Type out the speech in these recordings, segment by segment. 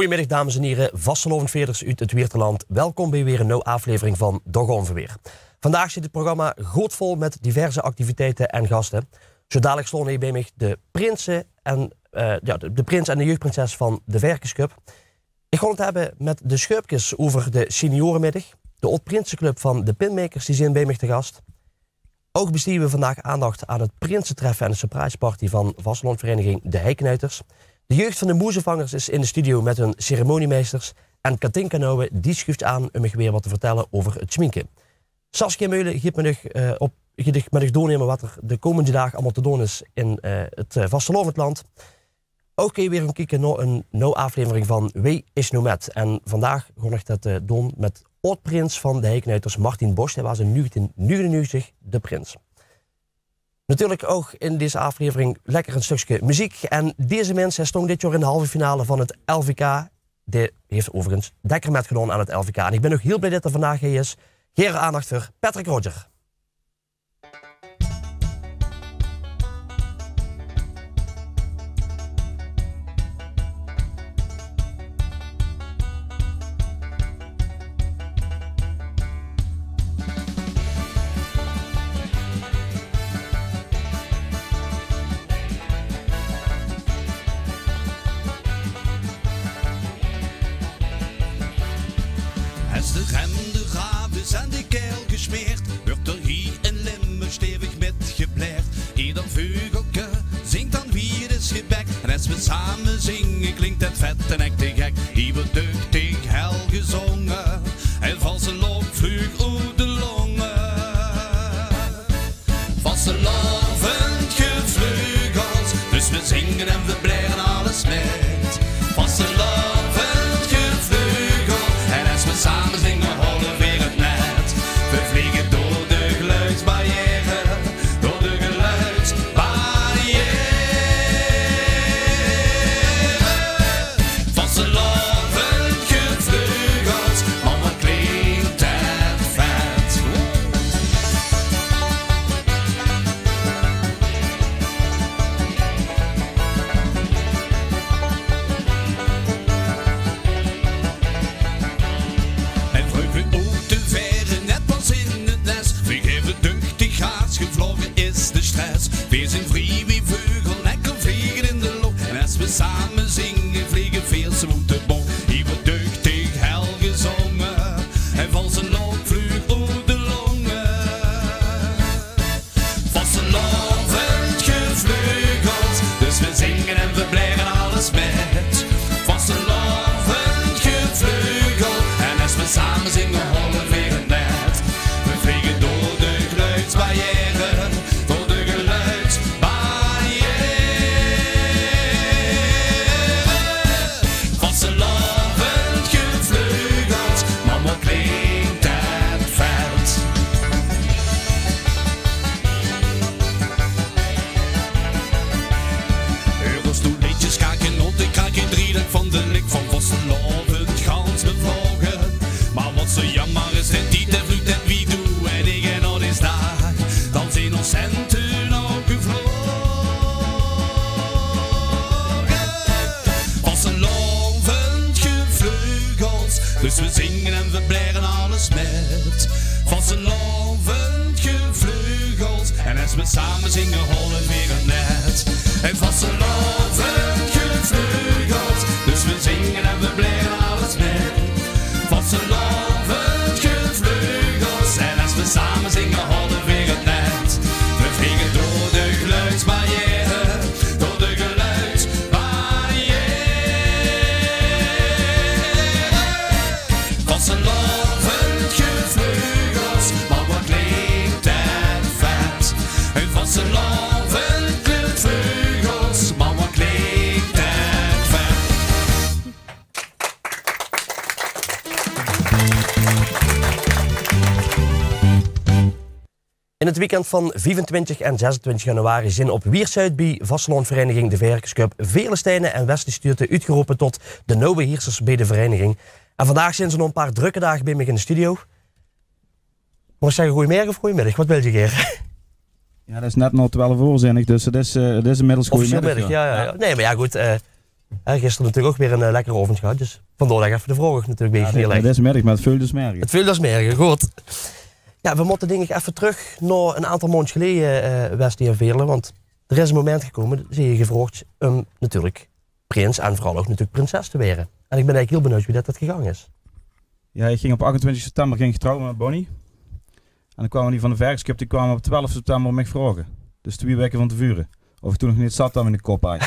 Goedemiddag dames en heren, vastelovend veders uit het Weerterland. Welkom bij weer een nieuwe aflevering van Dogonverweer. Vandaag zit het programma vol met diverse activiteiten en gasten. Zo dadelijk stonden hier bij mij de prinsen en, uh, ja, de, prins en de jeugdprinses van de Verkenscup. Ik ga het hebben met de Scheupjes over de seniorenmiddag. De Old Prinsenclub van de Pinmakers die zijn bij mij te gast. Ook besteden we vandaag aandacht aan het Prinsentreffen en de surpriseparty van Vastelandvereniging De Heikenuiters. De jeugd van de Moezevangers is in de studio met hun ceremoniemeesters. En Katinka Nouwe die schuift aan om me weer wat te vertellen over het schminken. Saskia Meulen geeft me nog, uh, op, met zich doornemen wat er de komende dagen allemaal te doen is in uh, het uh. Ook weer een kijken naar een nieuwe aflevering van Wie is no met. En vandaag ga ik dat uh, doen met oud-prins van de Heikenuiters Martin Bosch. Hij was in 1999 de prins. Natuurlijk ook in deze aflevering lekker een stukje muziek. En deze mens stond dit jaar in de halve finale van het LVK. Die heeft overigens dekker met gedaan aan het LVK. En ik ben ook heel blij dat er vandaag is. Heren aandacht voor Patrick Roger. Het weekend van 25 en 26 januari zijn op Wiersuid bij Vastelandvereniging de Verkerscup vele stenen en Westenstuurten uitgeroepen tot de nieuwe heersers bij de vereniging. En vandaag zijn ze nog een paar drukke dagen bij me in de studio. Moet ik zeggen goedemiddag of goedemiddag? Wat wil je keer? Ja, dat is net nog 12 voorzinnig, dus het is, uh, het is inmiddels goedemiddag. Ja. Ja, ja, Nee, maar ja goed, uh, Hè, gisteren natuurlijk ook weer een uh, lekkere avond gehad. Dus vandaar dat ik even de vraag natuurlijk beetje ja. Dat is merk, maar het veel dus merken. Het veel dus merken, goed. Ja, we moeten denk ik even terug naar een aantal maanden geleden, uh, Westie en Veerle. Want er is een moment gekomen, zie je gevraagd om natuurlijk prins en vooral ook natuurlijk prinses te weren. En ik ben eigenlijk heel benieuwd wie dat, dat gegaan is. Ja, ik ging op 28 september ging getrouwd met Bonnie. En dan kwamen die van de Verkscup, die kwamen op 12 september om mij vragen. Dus twee weken van tevoren. Of ik toen nog niet zat dan in de kop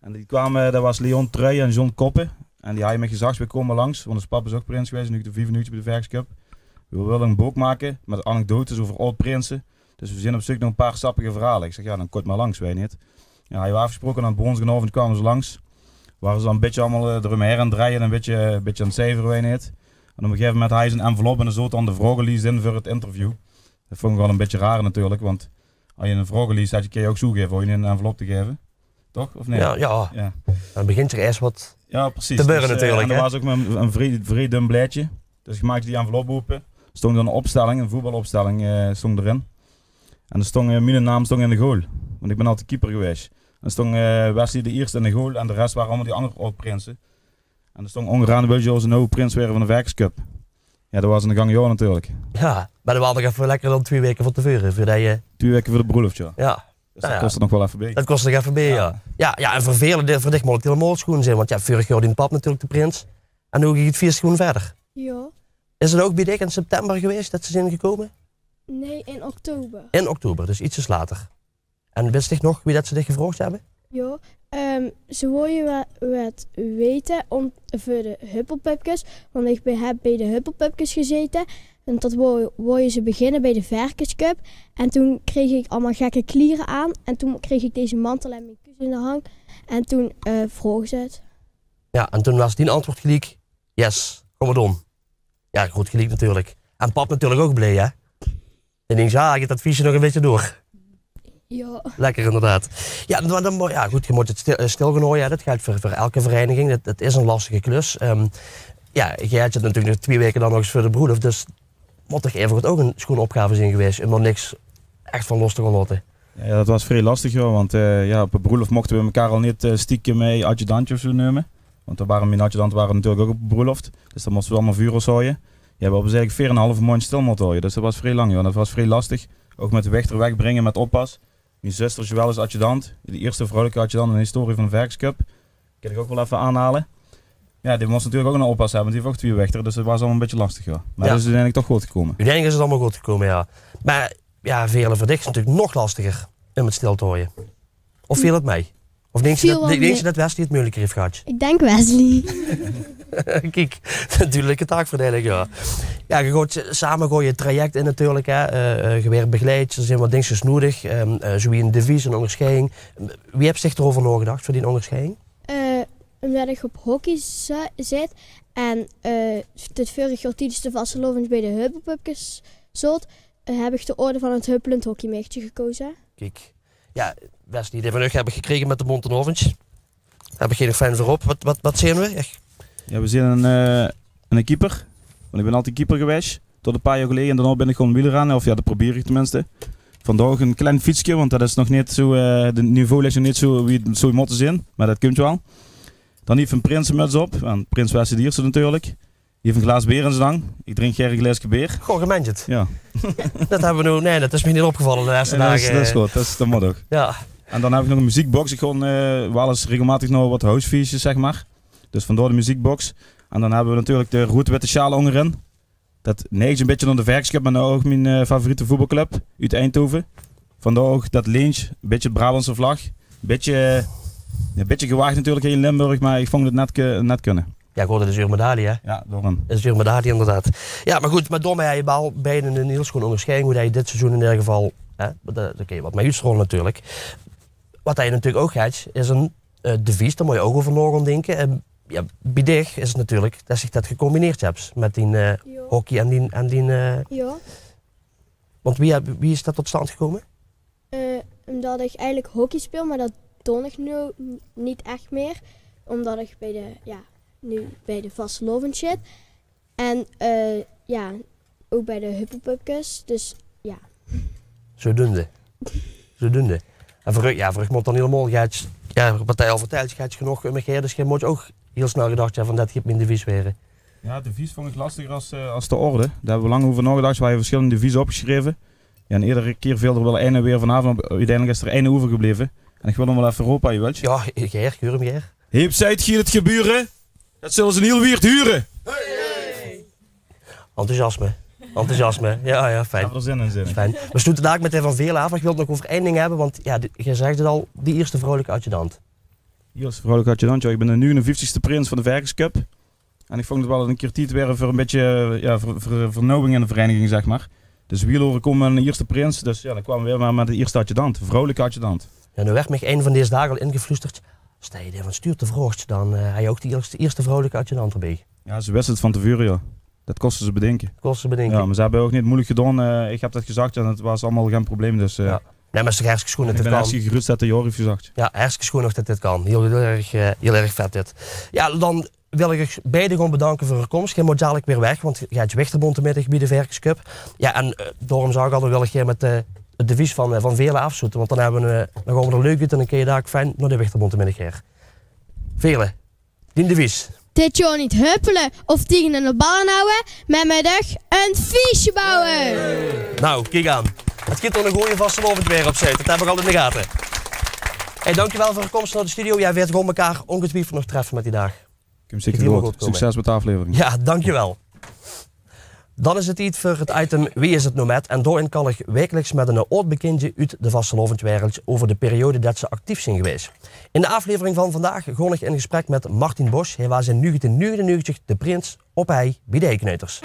en die kwamen, dat was Leon Trey en John Koppen. En die me gezegd, we komen langs, want de papa is ook prins geweest, nu de vier minuutjes bij de Verkscup. We willen een boek maken met anekdotes over oud-prinsen. Dus we zien op zoek nog een paar sappige verhalen. Ik zeg, ja, dan kort maar langs, weet niet. Ja, hij was afgesproken aan het genomen, kwamen ze langs. Waren ze dan een beetje allemaal uh, eromheen aan het draaien, een beetje, een beetje aan het zeveren, weet niet. En op een gegeven moment hij zijn envelop en zo dan de vragenlijst in voor het interview. Dat vond ik wel een beetje raar natuurlijk, want als je een vragenlijst had, je je ook zo geven, je een envelop te geven. Toch? Of nee? Ja, ja. ja. Dan begint er eerst wat ja, precies. te beuren dus, natuurlijk. En er was ook een, een vrij, vrij dun blaadje. Dus je maakte die envelop open. Stond er een opstelling, een voetbalopstelling uh, stond erin. En er stond uh, mijn naam stond in de goal. Want ik ben altijd keeper geweest. En er stond uh, Wesley de eerste in de goal en de rest waren allemaal die andere oud-prinsen. En er stond onderaan je als een oude prins weer van de Verkscup. Ja, dat was in de gang jaar natuurlijk. Ja, maar dat was nog even lekker dan twee weken van tevoren. Voordat je... Twee weken voor de bruiloft, ja. Ja. Dus dat kost nog wel even bij. Dat kost nog even bij, ja. Ja, ja, en voor velen voor dicht moet het helemaal schoon zijn. Want ja, vorig jaar die pap natuurlijk de prins. En nu ging het vier schoen verder. Ja. Is het ook bij in september geweest dat ze zijn gekomen? Nee, in oktober. In oktober, dus ietsjes later. En wist je nog wie dat ze dich gevraagd hebben? Ja, um, ze willen wat weten om, voor de huppelpupjes. Want ik heb bij de huppelpupjes gezeten. En dat je ze beginnen bij de Verkenscup. En toen kreeg ik allemaal gekke klieren aan. En toen kreeg ik deze mantel en mijn kus in de hang. En toen uh, vroeg ze het. Ja, en toen was die antwoord gelijk. Yes, kom maar doen. Ja, goed gelijk natuurlijk. En pap natuurlijk ook blij, hè? En denk ja, ik heb dat fietsje nog een beetje door. Ja. Lekker inderdaad. Ja, dan, dan, ja goed, je moet het stil, stilgenomen. Ja, dat geldt voor, voor elke vereniging. Dat, dat is een lastige klus. Um, ja, jij had je natuurlijk twee weken dan nog eens voor de broeder. Dus moet toch even ook een schoon opgave zijn geweest. En er niks echt van los te gaan Ja, dat was vrij lastig joh, want uh, ja, op de broerlof mochten we elkaar al niet uh, stiekem mee adjudantje of zo nemen. Want er waren mijn adjudanten waren natuurlijk ook op de broerloft. Dus dan moesten we allemaal vuur zooien. Ja, we hebben eigenlijk 4,5 maand stil moeten Dus dat was vrij lang joh. Dat was vrij lastig. Ook met de weg wegbrengen met oppas. Mijn zuster Joël is adjudant. De eerste vrouwelijke adjudant in de historie van de Verkscup. Kan ik ook wel even aanhalen. Ja, die moest natuurlijk ook een oppas hebben, want die heeft ook twee wechter. Dus dat was allemaal een beetje lastig. Ja. Maar ja. dat is uiteindelijk toch goed gekomen. Uiteindelijk is het allemaal goed gekomen, ja. Maar ja, Vele Verdicht is natuurlijk nog lastiger om het stil te houden. Of viel het mij? Of denk je, dat, denk je dat Wesley het moeilijker heeft gehad? Ik denk Wesley. Kijk, natuurlijke taakverdeling, ja. Ja, je gooit, samen gooi je het traject in natuurlijk. Hè. Uh, je weer begeleid, er zijn wat dingetjes nodig. Um, uh, zo een devies, een onderscheiding. Wie heeft zich erover nagedacht voor die onderscheiding? Uh, omdat ik op hockey zit. En uh, dit vorig jaar tijdens de vastelovens bij de Huppelpupjes zat, heb ik de orde van het Huppelend hockeymeertje gekozen. Kijk, ja, Die van u heb ik gekregen met de Montenovens. Heb ik geen fan voorop. Wat, wat, wat zien we? Echt? Ja, we zien een, uh, een keeper. Want ik ben altijd keeper geweest. Tot een paar jaar geleden. En daarna ben ik gewoon wielrennen. Of ja, dat probeer ik tenminste. Vandaag een klein fietsje, want dat is nog niet zo. Uh, de niveau ligt nog niet zo wie het zou moeten zijn. Maar dat komt wel. Dan heeft een prinsenmuts op. En prins Wesley Dierse natuurlijk. Die heeft een glas beer in zijn hang. Ik drink geen glaasje beer. Gewoon gemengd. Ja. dat hebben we nu. Nee, dat is me niet opgevallen de laatste dagen. Dat is, dat is goed. Dat, is, moet ook. Ja. En dan heb ik nog een muziekbox. Ik gewoon uh, wel eens regelmatig nog wat housefeestjes, zeg maar. Dus vandoor de muziekbox. En dan hebben we natuurlijk de roet-witte sjaal onderin. Dat neigt een beetje naar de Verkskip, maar nou ook mijn uh, favoriete voetbalclub uit Eindhoven. Vandaar ook dat leentje, een beetje Brabantse vlag. Een beetje, een beetje gewaagd natuurlijk in Limburg, maar ik vond het net, net kunnen. Ja, dat is een medaille, hè? Ja. Dat is een medaille, inderdaad. Ja, maar goed, maar door mij je bal bijna een heel schoon onderscheiding, hoe hij dit seizoen in ieder geval, hè, dat, kun je wat met uitstrollen natuurlijk. Wat hij natuurlijk ook gaat, is een uh, devies, daar moet je ook over gaan denken. En ja, bij is het natuurlijk dat zich dat gecombineerd hebt met die uh, hockey en die... En die uh... Ja. Want wie, wie is dat tot stand gekomen? Omdat ik eigenlijk hockey speel, maar dat doe ik nu niet echt meer. Omdat ik bij de, ja, nu bij de vasteloven zit. En ja, ook bij de huppelpupjes. Dus ja. Zodoende. Zodoende. En voor, ja, voor moet dan helemaal, gaat, ja, wat hij al vertelt, gaat je genoeg omgekeerd, dus je moet ook heel snel gedacht ja, van dat geeft mijn devies weer. Ja, de devies vond ik lastiger als, uh, als de orde. Daar hebben we lang over nagedacht. We hebben verschillende deviezen opgeschreven. Ja, en iedere keer viel er wel een en weer vanavond. Uiteindelijk is er één over gebleven. En ik wil hem wel even Europa, je wilt. Ja, Geer, hoor hem, Geer. Heep zijt hier het gebeuren? Dat zullen ze een heel weert huren. Hey! Enthousiasme. Enthousiasme. Ja, ja, fijn. Ja, er zin in zin. Fijn. We stoeten daar met van veel af. Maar ik wil het nog over één ding hebben. Want ja, je zegt het al, die eerste vrolijke adjudant. Die eerste vrolijke adjudant, ja. Ik ben nu de 50ste prins van de Verkenscup. En ik vond het wel een keer tijd weer voor een beetje ja, in de vereniging, zeg maar. Dus Wielover komen een eerste prins. Dus ja, dan kwamen we weer maar met de eerste adjudant. Vrolijke adjudant. Ja, nu werd me een van deze dagen al ingefluisterd. Stel je van stuurt de vroegst, dan uh, hij ook de eerste, eerste vrolijke adjudant erbij. Ja, ze wisten het van tevoren, ja. Dat kostte ze bedenken. Kostte ze bedenken. Ja, maar ze hebben ook niet moeilijk gedaan. Uh, ik heb dat gezegd en het was allemaal geen probleem. Dus, uh, ja. Nee, maar ze hartstikke schoon dat dit kan. Ik ben gerust dat de Joris gezegd. Ja, hartstikke schoon nog dat dit kan. Heel, heel, erg, heel erg vet dit. Ja, dan wil ik beide gewoon bedanken voor hun komst. Je moet dadelijk weer weg, want je gaat je wegterbonden met de de. Ja, en uh, daarom zou ik altijd wel een keer met uh, het devies van, uh, van Velen afzoeten. Want dan, hebben we, dan gaan we er leuk uit en dan kun je daar ook fijn naar de wegterbonden met een Velen, die devies. Dit jaar niet huppelen of tegen in de ballen houden, met mijn dag een fiche bouwen. Nou, kijk aan. Het gaat er een goede vaste lovend weer op. Dat hebben we al in de gaten. Hey, dankjewel voor de komst naar de studio. Jij weet gewoon elkaar ongetwijfeld nog treffen met die dag. Ik heb zeker goed. Succes met de aflevering. Ja, dankjewel. Dan is het iets voor het item Wie is het nou? En daarin kan ik wekelijks met een oud bekendje uit de vastelovendwereld over de periode dat ze actief zijn geweest. In de aflevering van vandaag ga ik in gesprek met Martin Bosch. Hij was in 1999 de prins op hij bij de.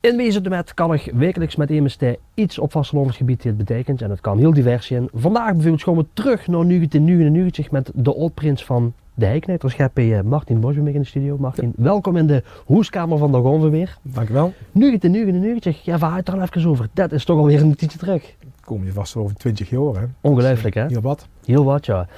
In Wezen met kan ik wekelijks met iemand iets op vastelovensgebied dit betekent. En het kan heel divers zijn. Vandaag bijvoorbeeld komen we terug naar 1999 met de oud-prins van de Heikneters. Ik heb uh, Martin Bos mee in de studio. Martin, welkom in de hoeskamer van de Gonven weer. Dankjewel. 1999, ja, waar het dan even over? Dat is toch alweer een tijdje terug. Kom je vast over 20 jaar, hè? Ongelooflijk, hè? Heel wat. Heel wat, ja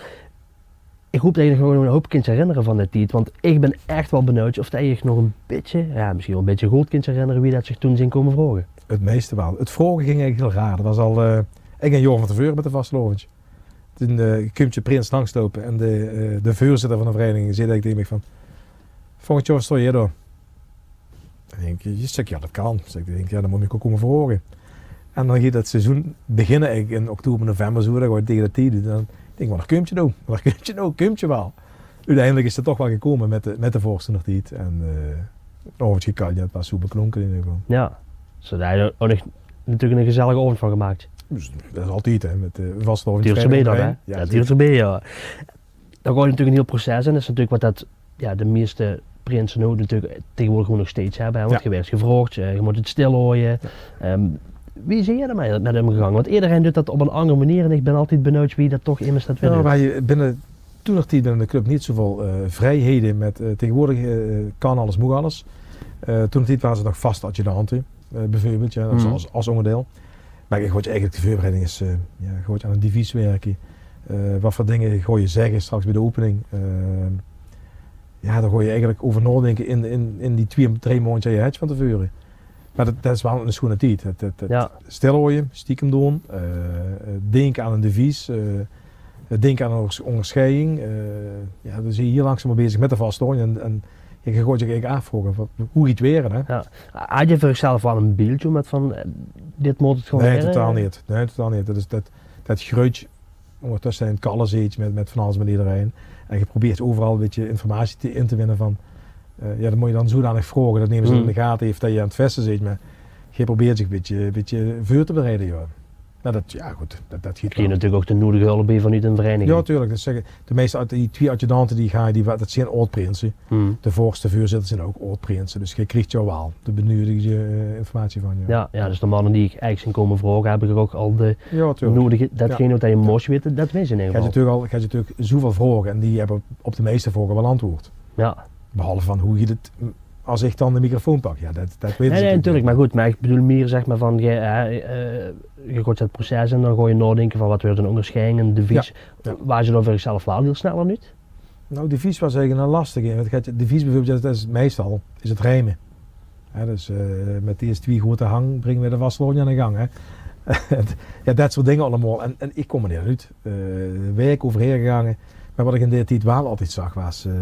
ik hoop dat je gewoon een hoop kunt herinneren van dit tijd. Want ik ben echt wel benieuwd of dat je nog een beetje, ja, misschien wel een beetje goed kunt herinneren wie dat zich toen zijn komen vragen. Het meeste wel. Het vroegen ging eigenlijk heel raar. Dat was al, uh, ik en Johan van tevoren met de vastloventje. Toen uh, je prins langslopen en de, uh, de voorzitter van de vereniging zei ik tegen mij van, volgend jaar je door. En denk je, je ja dat kan. Dus ik denk ja dan moet ik ook komen vragen. En dan gaat het seizoen beginnen ik in oktober, november zo, dan tegen de tijd. Dan ik denk, wat een kuntje nou? Wat een kuntje nou? Kuntje wel. Uiteindelijk is het toch wel gekomen met de, met de voorste nog niet. En uh, overigens kan je het was super klonken in ieder geval. Ja, zo je ook natuurlijk een gezellige oven van gemaakt. Dus, dat is altijd hè, met de vaste oven. Duurt erbij dan hè? Ja, ja duurt erbij ja. Dan gaat natuurlijk een heel proces en dat is natuurlijk wat dat, ja, de meeste prinsen ook natuurlijk tegenwoordig gewoon nog steeds hebben. Hè? Want ja. je werd gevraagd, je moet het stil horen. Ja. Um, wie zie je ermee met hem gegaan? Want iedereen doet dat op een andere manier en ik ben altijd benieuwd wie dat toch immers dat wil. Ja, wij binnen toen nog die binnen de club niet zoveel uh, vrijheden met uh, tegenwoordig uh, kan alles, moet alles. toen het waren ze nog vast adjudanten, bijvoorbeeld, ja, mm. als, als onderdeel. Maar ik je eigenlijk de voorbereiding is, ja, je aan een divies werken. wat voor dingen ga je zeggen straks bij de opening? ja, daar gooi je eigenlijk over nadenken in, in, in die twee, drie maanden je hebt van tevoren. Maar dat, dat, is wel een schone tijd. Het ja. Stilhooien, stiekem doen, uh, denken aan een devies, uh, denken aan een onderscheiding. Uh, ja, dan zie je hier langzaam bezig met de vasthoorn en, en je gaat je eigenlijk afvragen, hoe het weer. Hè? Ja. Had je voor jezelf wel een beeldje met van, dit moet het gewoon Nee, totaal niet. Nee, totaal niet. Dat is dat, dat gruitje ondertussen in het kallen zit met, met van alles met iedereen. En je probeert overal een beetje informatie te, in te winnen van uh, ja, dan moet je dan zodanig vragen, dat nemen ze mm. in de gaten heeft dat je aan het vesten zit. Maar je probeert zich een beetje, een beetje vuur te bereiden. Joh. Nou, dat, ja, goed, dat, dat giet je natuurlijk ook de nodige hulp bij van niet een vereniging. Ja, natuurlijk. Dat zeggen, de meeste die twee adjudanten die gaan, die, dat zijn oud-prinsen. Mm. De voorste vuurzitters zijn ook oud-prinsen. Dus je krijgt jou wel de benodigde uh, informatie van. je. Ja, ja, dus de mannen die ik eigenlijk zijn komen vragen, hebben er ook al de ja, nodige, datgene wat je moest weten, dat weten in ieder geval. Je natuurlijk, al, je natuurlijk zoveel vragen en die hebben op de meeste vragen wel antwoord. Ja. Behalve van hoe je het als ik dan de microfoon pak. Ja, dat, dat weet nee, nee, natuurlijk. Maar goed, maar ik bedoel meer zeg maar van, je, uh, je gaat het proces en dan ga je nadenken van wat wordt een onderscheiding. Ja, ja. Waar je dan voor jezelf wel heel sneller nu? Nou, devies was eigenlijk een lastige. Want devies bijvoorbeeld, dat is meestal is het rijmen. Dus eh, met deze twee grote hang brengen we de wasloon aan de gang. Hè. ja, dat soort dingen allemaal. En, en ik kom er niet uit. Uh, week overheen gegaan. Maar wat ik in deze tijd wel altijd zag was, uh,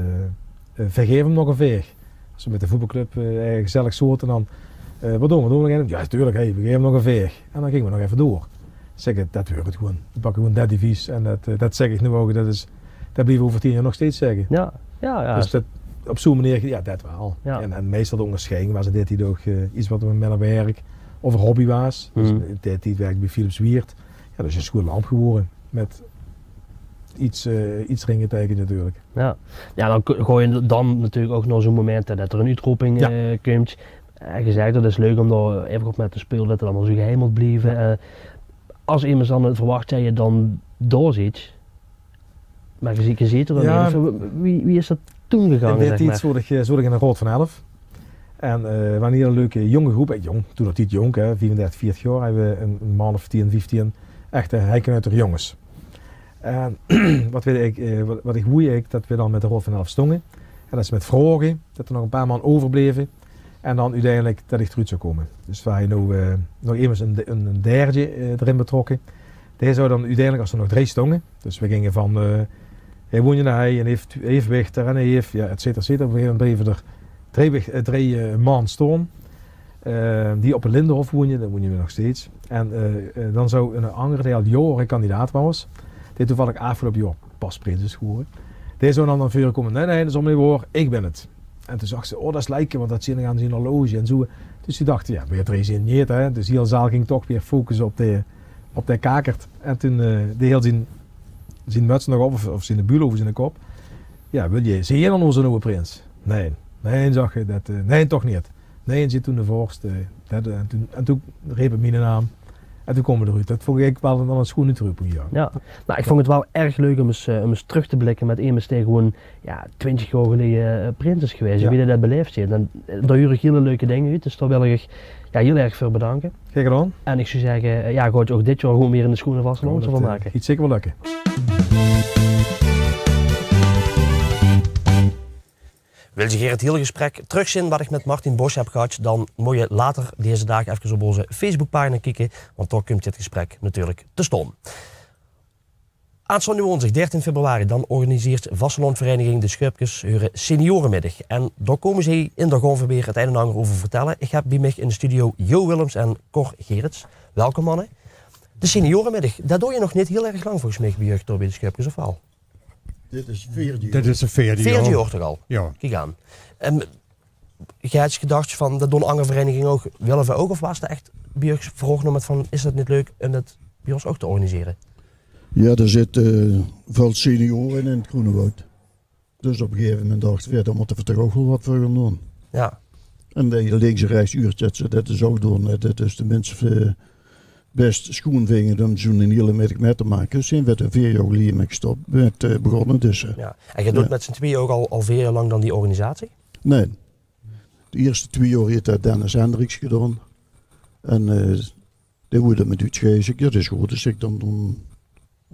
uh, vergeef hem nog een veeg. Als we met de voetbalclub uh, gezellig soorten dan, wat doen we? Doen we Ja, natuurlijk, hey, we geven nog een veeg. En dan gingen we nog even door. Zeg ik, dat het gewoon. We pakken gewoon dat devies. En dat, dat zeg ik nu ook, dat, is, dat blijven we over tien jaar nog steeds zeggen. Ja, ja, ja. Dus dat, op zo'n manier, ja, dat wel. Ja. En, en meestal de onderscheiding was dit hier ook iets wat we met mijn werk of een hobby was. Dus in de tijd werkte bij Philips Wiert. Ja, dat is een school lamp geworden. Met iets, uh, iets ringen tegen natuurlijk. Ja, ja dan gooi je dan natuurlijk ook nog zo'n moment dat er een uitroeping Ja. eh, komt. En je zegt dat is leuk om daar even op met te spelen, dat het allemaal zo geheim moet blijven. Eh, als iemand dan verwacht dat je dan doorziet, maar je ziet je ziet er Ja. Of, Wie, wie is dat toen gegaan? in dit maar? zat ik, eh, ik in een rood van 11. En eh, hier een leuke jonge groep. Eh, jong, toen nog niet jong, hè, 34, 40 jaar. Hebben we een, een man of 10, 15. Echte heiken uit de jongens. En wat, ik, eh, wat, wat ik ik, dat we dan met de rood van 11 stongen. En dat is met vragen, dat er nog een paar man overbleven. En dan uiteindelijk dat ik eruit zou komen. Dus waar je nou eh, nog immers een, een, derde eh, erin betrokken. Deze zou dan uiteindelijk, als er nog drie stongen. Dus we gingen van, eh hij woont in de hei en heeft evenwicht en hij heeft, ja, et cetera, et cetera. Op een gegeven moment bleven er drie, drie man eh, die op het Lindenhof woonden, daar woonden we nog steeds. En dan zou een andere die al jaren kandidaat was, die toevallig afgelopen jaar pas prins is geworden. Die zou dan naar voren komen, nee nee, dat is om waar, ik ben het. En toen zag ze, oh dat is lijken, want dat zien gaan zien horloge en zo. Dus die dacht, ja, Beatrice in niet, hè. Dus heel zaal ging toch weer focussen op de, op de kakert. En toen eh de heel zijn, zijn muts nog op, of, zijn buul over zijn kop. Ja, wil je, zie dan onze nieuwe prins? Nee, nee, zag je dat, eh, nee, toch niet. Nee, en zit toen de eh, en, toen, en toen reep het mijn naam. En toen komen we eruit. Dat vond ik wel een, wel een ja. Ja, nou, ik vond het wel erg leuk om eens, eh, om eens terug te blikken met iemand die gewoon ja, 20 jaar geleden prins is geweest. Ja. Wie dat, dat beleefd heeft. En eh, daar huur ik hele leuke dingen uit. Dus daar wil ik ja, heel erg voor bedanken. Kijk gedaan. En ik zou zeggen, ja, gooit je ook dit jaar gewoon weer in de schoenen vast en ons van maken. Iets zeker wel lukken. Wil je het hele gesprek terugzien wat ik met Martin Bosch heb gehad, dan moet je later deze dagen even op onze Facebookpagina kijken, want daar komt dit gesprek natuurlijk te staan. Aanstaande woensdag, 13 februari, dan organiseert Vasselonvereniging De Schupkes hun seniorenmiddag. En daar komen ze in de weer het een en ander over vertellen. Ik heb bij mij in de studio Jo Willems en Cor Gerits. Welkom mannen. De seniorenmiddag, dat doe je nog niet heel erg lang volgens mij bij door bij De Schupkes, of wel? Dit is 14 Dit is een veerde 14 jaar. jaar toch al? Ja. Kijk aan. En jij had gedacht van, dat doen andere verenigingen ook, willen we ook? Of was het echt bij voorgenomen met van, is dat niet leuk om dat bij ons ook te organiseren? Ja, er zitten veel senioren in het Groenewoud. Dus op een gegeven moment dachten we, daar moeten we toch ook wel wat voor gaan doen. Ja, En de links en rechts uurtjes, dat is ook doen. Dat is de mensen eh, best schoon vinden om zo'n hele middag mee te maken. Dus zijn we er vier jaar geleden mee gestopt, met eh, begonnen dus. eh. ja. En je doet Ja. met z'n tweeën ook al, al vier jaar lang dan die organisatie? Nee, de eerste twee jaar heeft dat Dennis Hendricks gedaan. En eh die wordt met Duits gezegd, ja dat is goed. Dus ik dan doen,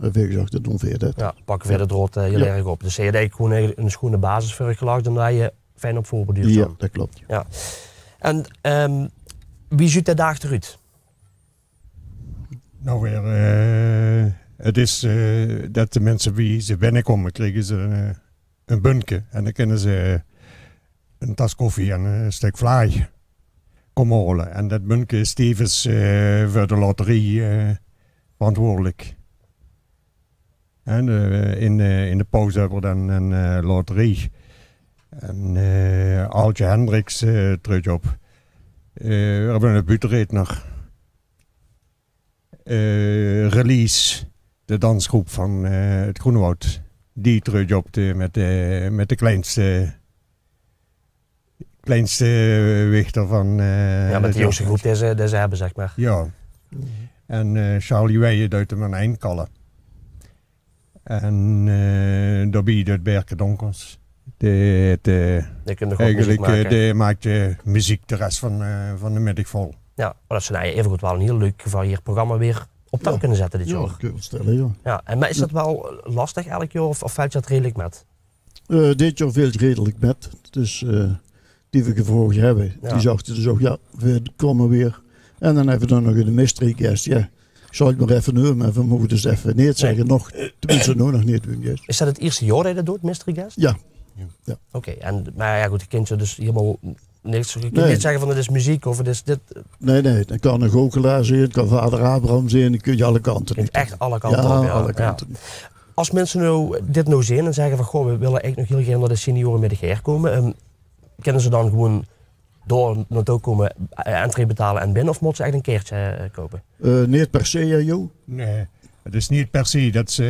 heb ik gezegd, dat doen dat. Ja, pakken verder het eh, heel Ja. erg op. Dus je dat ik gewoon eigenlijk een schone basis voor gelegd en je fijn op voorbeduurt. Ja, dat klopt. En ehm, wie ziet dat dag eruit? Nou weer, eh, het is eh, dat de mensen wie ze binnenkomen, krijgen ze eh, een bunkje. En dan kunnen ze een tas koffie en een stuk vlaai komen halen. En dat bunkje is tevens voor de loterie verantwoordelijk. En in, in de pauze hebben we dan een loterie. En Altje Hendricks terug op. We hebben een. Eh, release, de dansgroep van eh, het Groenewoud. Die terug op de, met, de, met de kleinste, kleinste wichter van... eh, ja, met de jongste groep die ze, die ze hebben, zeg maar. Ja. En eh, Charlie Weijen uit de Manijn kallen. En uh, daarbij uit Berke Donkers. De, eh, eigenlijk eh, maken. de, maakt je muziek de rest van, eh, van de middag vol. Ja, maar dat ze nou even goed wel een heel leuk gevarieerd programma weer op touw Ja. kunnen zetten dit Ja, jaar. dat kun je stellen, ja. Ja, en maar is dat wel lastig elk jaar of, of valt je dat redelijk met? Eh, dit jaar veel redelijk met. Dus eh, die we gevraagd hebben. Ja. Die zachten dus ook, ja, we komen weer. En dan hebben we dan nog een mystery guest. Ja, zal ik maar even nu, maar we mogen dus even niet zeggen. Nog, tenminste, nu nog niet doen, yes. Is dat het eerste jaar dat je dat doet, Mystery Guest? Ja, Oké, en maar ja goed, je kunt je dus helemaal niks. Je kunt Nee. niet zeggen van het is muziek of het is dit. Nee, nee. Dan kan een goochelaar zijn, het kan vader Abraham zijn, dan kun je alle kanten. niet. echt alle ja, kanten op. Ja, alle ja. kanten. Als mensen nou dit nou zien en zeggen van goh, we willen eigenlijk nog heel graag naar de senioren met de geer komen, ehm, kunnen ze dan gewoon door naartoe komen, eh, entree betalen en binnen of moeten ze echt een keertje eh, kopen? Eh, niet per se, ja, joh. Nee, het is niet per se dat ze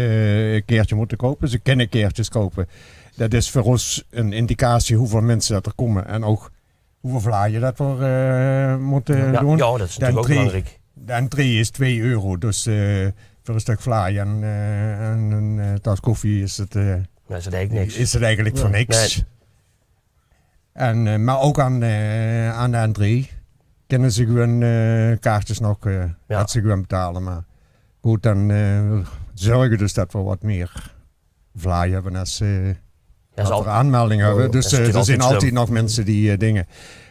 een keertje moeten kopen. Ze kunnen keertjes kopen. Dat is voor ons een indicatie hoeveel mensen dat er komen. En ook hoeveel vlaaien dat we eh, moeten ja, doen. ja, dat is natuurlijk ook belangrijk. De entree is 2 euro. Dus eh, voor een stuk vlaai en, eh, en een eh, tas koffie is het, eh, is het eigenlijk niks. is het eigenlijk voor niks. En, eh, maar ook aan, eh, aan de entree kunnen ze gewoon eh, kaartjes nog eh Ja. dat ze gewoon betalen. Maar goed, dan eh, zorgen dus dat we wat meer vlaai hebben als, als zal- er aanmeldingen Oh, hebben. dat Dus is eh, er zijn altijd nog mensen die eh, dingen.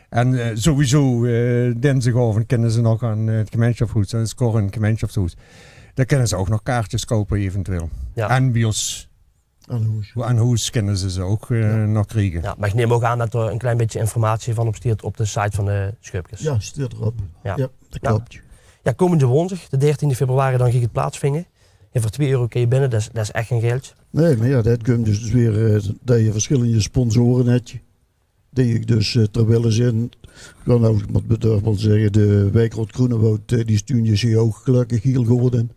En eh, sowieso eh dinsdagavond kunnen ze nog aan het gemeenschapshuis, en scoren in het gemeenschapshuis. Daar kunnen ze ook nog kaartjes kopen eventueel. Ja. En bij ons Aan hoes. aan huis kunnen ze ze ook nog krijgen. Ja, maar ik neem ook aan dat er een klein beetje informatie van op staat op de site van de Schupkes. Ja, staat erop. Ja. Ja, dat klopt. Ja, komende woensdag, de 13 februari, dan ging het plaatsvinden. En voor 2 euro kun je binnen, dat is, dat is echt geen geld. Nee, maar ja, dat komt dus weer eh, dat je verschillende sponsoren hebt. Die ik dus uh, terwijl zijn. Ik kan ook met wel zeggen, de Wijkrot Groenewoud, eh, die stuur je zich ook gelukkig heel geworden.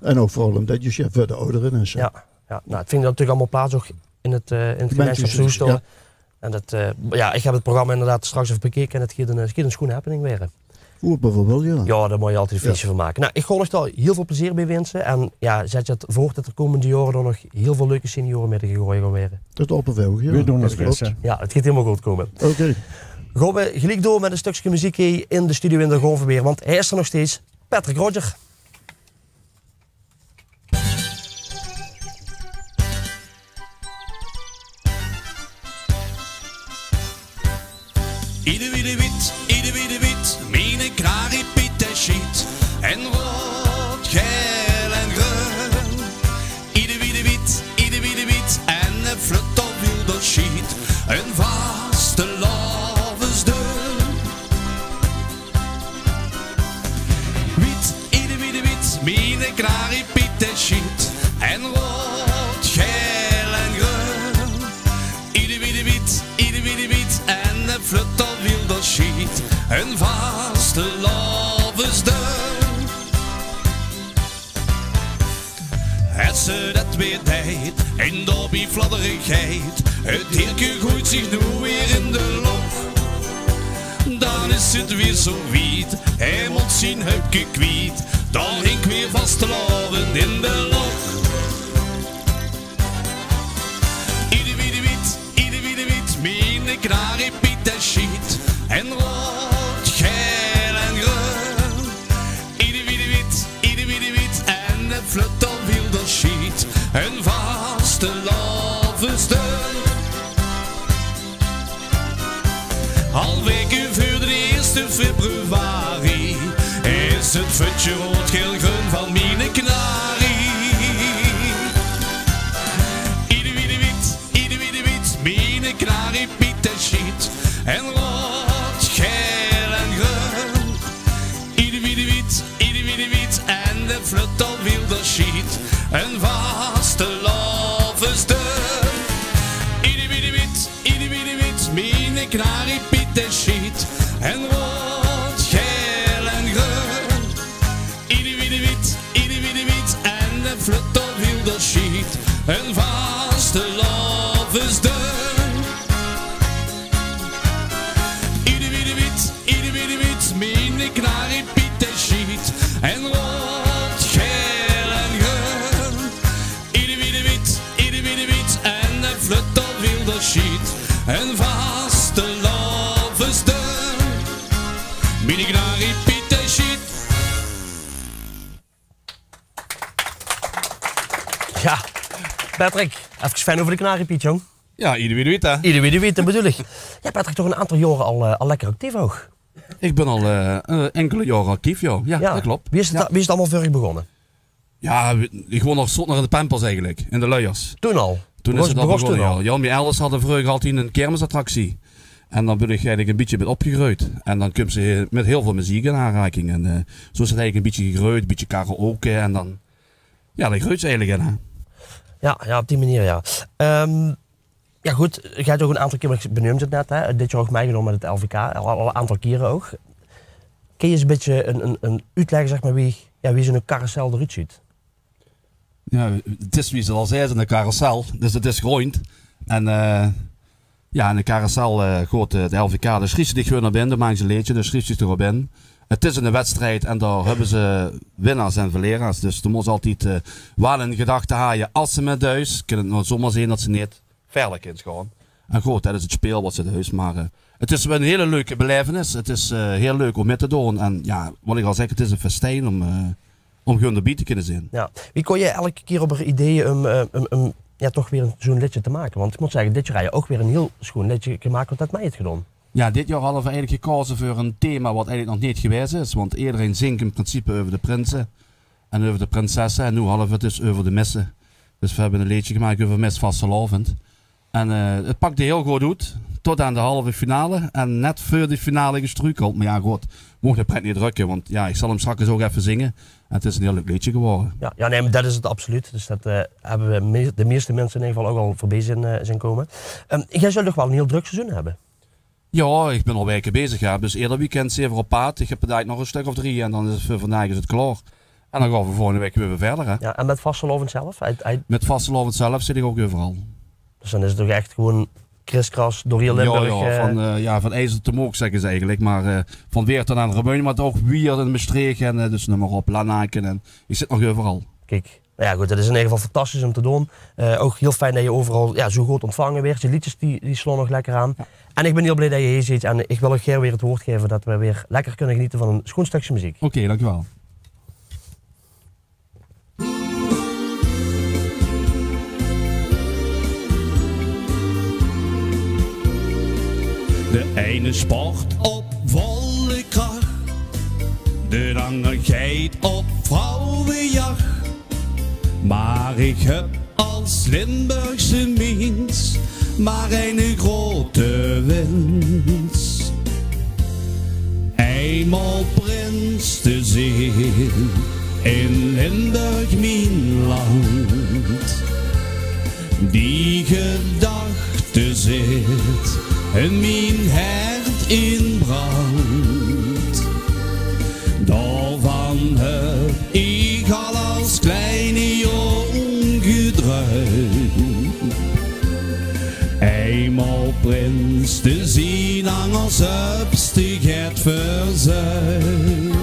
En ook vooral omdat je chef de ouderen en zo. Ja, ja. Nou, het vindt natuurlijk allemaal plaats ook in het, eh in het. Ja. En dat, ja, ik heb het programma inderdaad straks even bekeken en het gaat een, het gaat een schoen happening weer. Goed bijvoorbeeld, ja. Ja, daar moet je altijd een feestje van maken. Nou, ik ga nog daar heel veel plezier bij wensen. En ja, zet je het voort dat er komende jaren dan nog heel veel leuke senioren met de gegooid gaan weer. Tot oppervelg, ja. We doen Dat best. Ja, het gaat helemaal goed komen. Oké. Gaan we gelijk door met een stukje muziek in de studio in de Gonverweer. Want hij is er nog steeds, Patrick Roger. Ieder wie de wit, ieder wie de wit, Het heertje gooit zich nu weer in de loch. Dan is het weer zo wiet, hij moet zien heupje kwiet. Dan ik weer vast te loven in de loch. Futje rood, geel, groen van mine knarie. Ieder wie wit, ieder wie wit, knari, piet en shit. En rood, geel en groen. Ieder wie wit, ieder wie wit, en de flut al wilde shit. Een vaste lovensdeun. Ieder wie wit, ieder wie wit, mine knari, piet en shit. En Patrick, even fijn over de knariepiet, jong. Ja, ieder wie weet hè. Ieder wie die weet, dat bedoel ik. Jij bent toch een aantal jaren al, eh, al lekker actief ook? Ik ben al eh, eh, enkele jaren actief, ja. Ja, dat klopt. Wie is het, Ja. wie is het allemaal voor je begonnen? Ja, we- ik woon nog zot naar de Pampers eigenlijk, in de Luiers. Toen al? Toen Begon- is het al begon begonnen, toen ja. Jan mijn elders hadden vroeger altijd een kermisattractie. En dan ben ik eigenlijk een beetje met opgegroeid. En dan komt ze met heel veel muziek in aanraking. En zo is het eigenlijk een beetje gegroeid, een beetje karaoke. En dan, ja, dan groeit ze eigenlijk in. Hè. Ja, ja, op die manier, ja. Ehm, ja, goed. Jij hebt ook een aantal keer, ik benoemde het net, hè, dit jaar ook meegenomen met het LVK. Al, een aantal keren ook. Kun je eens een beetje een, een, een uitleggen, zeg maar, wie, ja, wie zo'n carousel eruit ziet? Ja, het is wie ze al zei, een carousel. Dus het is groeiend. En eh, ja, in de carousel uh, eh, de LVK. De schrift zich gewoon naar binnen, dan maken ze een leedje, de schrift zich erop in. Het is een wedstrijd en daar hebben ze winnaars en verleraars. Dus er moet altijd eh wel in gedachten haaien als ze met thuis. Kan het nou zomaar zijn dat ze niet verder kunnen gaan. En goed, dat is het speel wat ze thuis. Maar eh, het is een hele leuke belevenis. Het is eh, heel leuk om mee te doen. En ja, wat ik al zeg, het is een festijn om, om erbij te kunnen zijn. Ja. Wie kon je elke keer op een idee om, ja, toch weer zo'n liedje te maken? Want ik moet zeggen, dit jaar heb je ook weer een heel schoon liedje gemaakt, wat dat mij heeft gedaan. Ja, dit jaar hadden we eigenlijk gekozen voor een thema wat eigenlijk nog niet geweest is. Want iedereen zingt in principe over de prinsen en over de prinsessen. En nu hadden we het dus over de missen. Dus we hebben een liedje gemaakt over Vastelovend. En eh, het pakte heel goed uit. Tot aan de halve finale. En net voor de finale gestruikeld. Maar ja, goed. Mocht de pret niet drukken. Want ja, ik zal hem straks ook even zingen. En het is een heel leuk liedje geworden. Ja, ja nee, maar dat is het absoluut. Dus dat eh, hebben we de meeste mensen in ieder geval ook al voorbij zien, eh, zien komen. Ehm, jij zult toch wel een heel druk seizoen hebben? Ja, ik ben al weken bezig. Ja. Dus eerder weekend zeven op paard. Ik heb vandaag nog een stuk of drie. En dan is het vandaag is het klaar. En dan gaan we volgende week weer verder. Hè. Ja, en met vastelovend zelf? Hij, hij, Met vastelovend zelf zit ik ook overal. dus dan is het toch echt gewoon kriskras door heel Limburg. Ja, ja, eh, van, eh, ja, van IJzer tot Mook zeggen ze eigenlijk. Maar eh, van Weer tot aan Remeun, maar ook Wier en Maastricht en dus noem maar op, Lanaken. En ik zit nog overal. Kijk, nou ja goed, dat is in ieder geval fantastisch om te doen. Eh, ook heel fijn dat je overal ja, zo goed ontvangen werd. Je liedjes die, die slaan nog lekker aan. En ik ben heel blij dat je hier zit. En ik wil ook Ger weer het woord geven dat we weer lekker kunnen genieten van een schoon stukje muziek. Oké, dankjewel. De ene sport op volle kracht, de andere geit op vrouwenjacht. Maar ik heb als Limburgse mens maar een grote wens. Eenmaal prins te zien in Limburg, mijn land. Die gedachte zit in mijn hart als het verzuimd.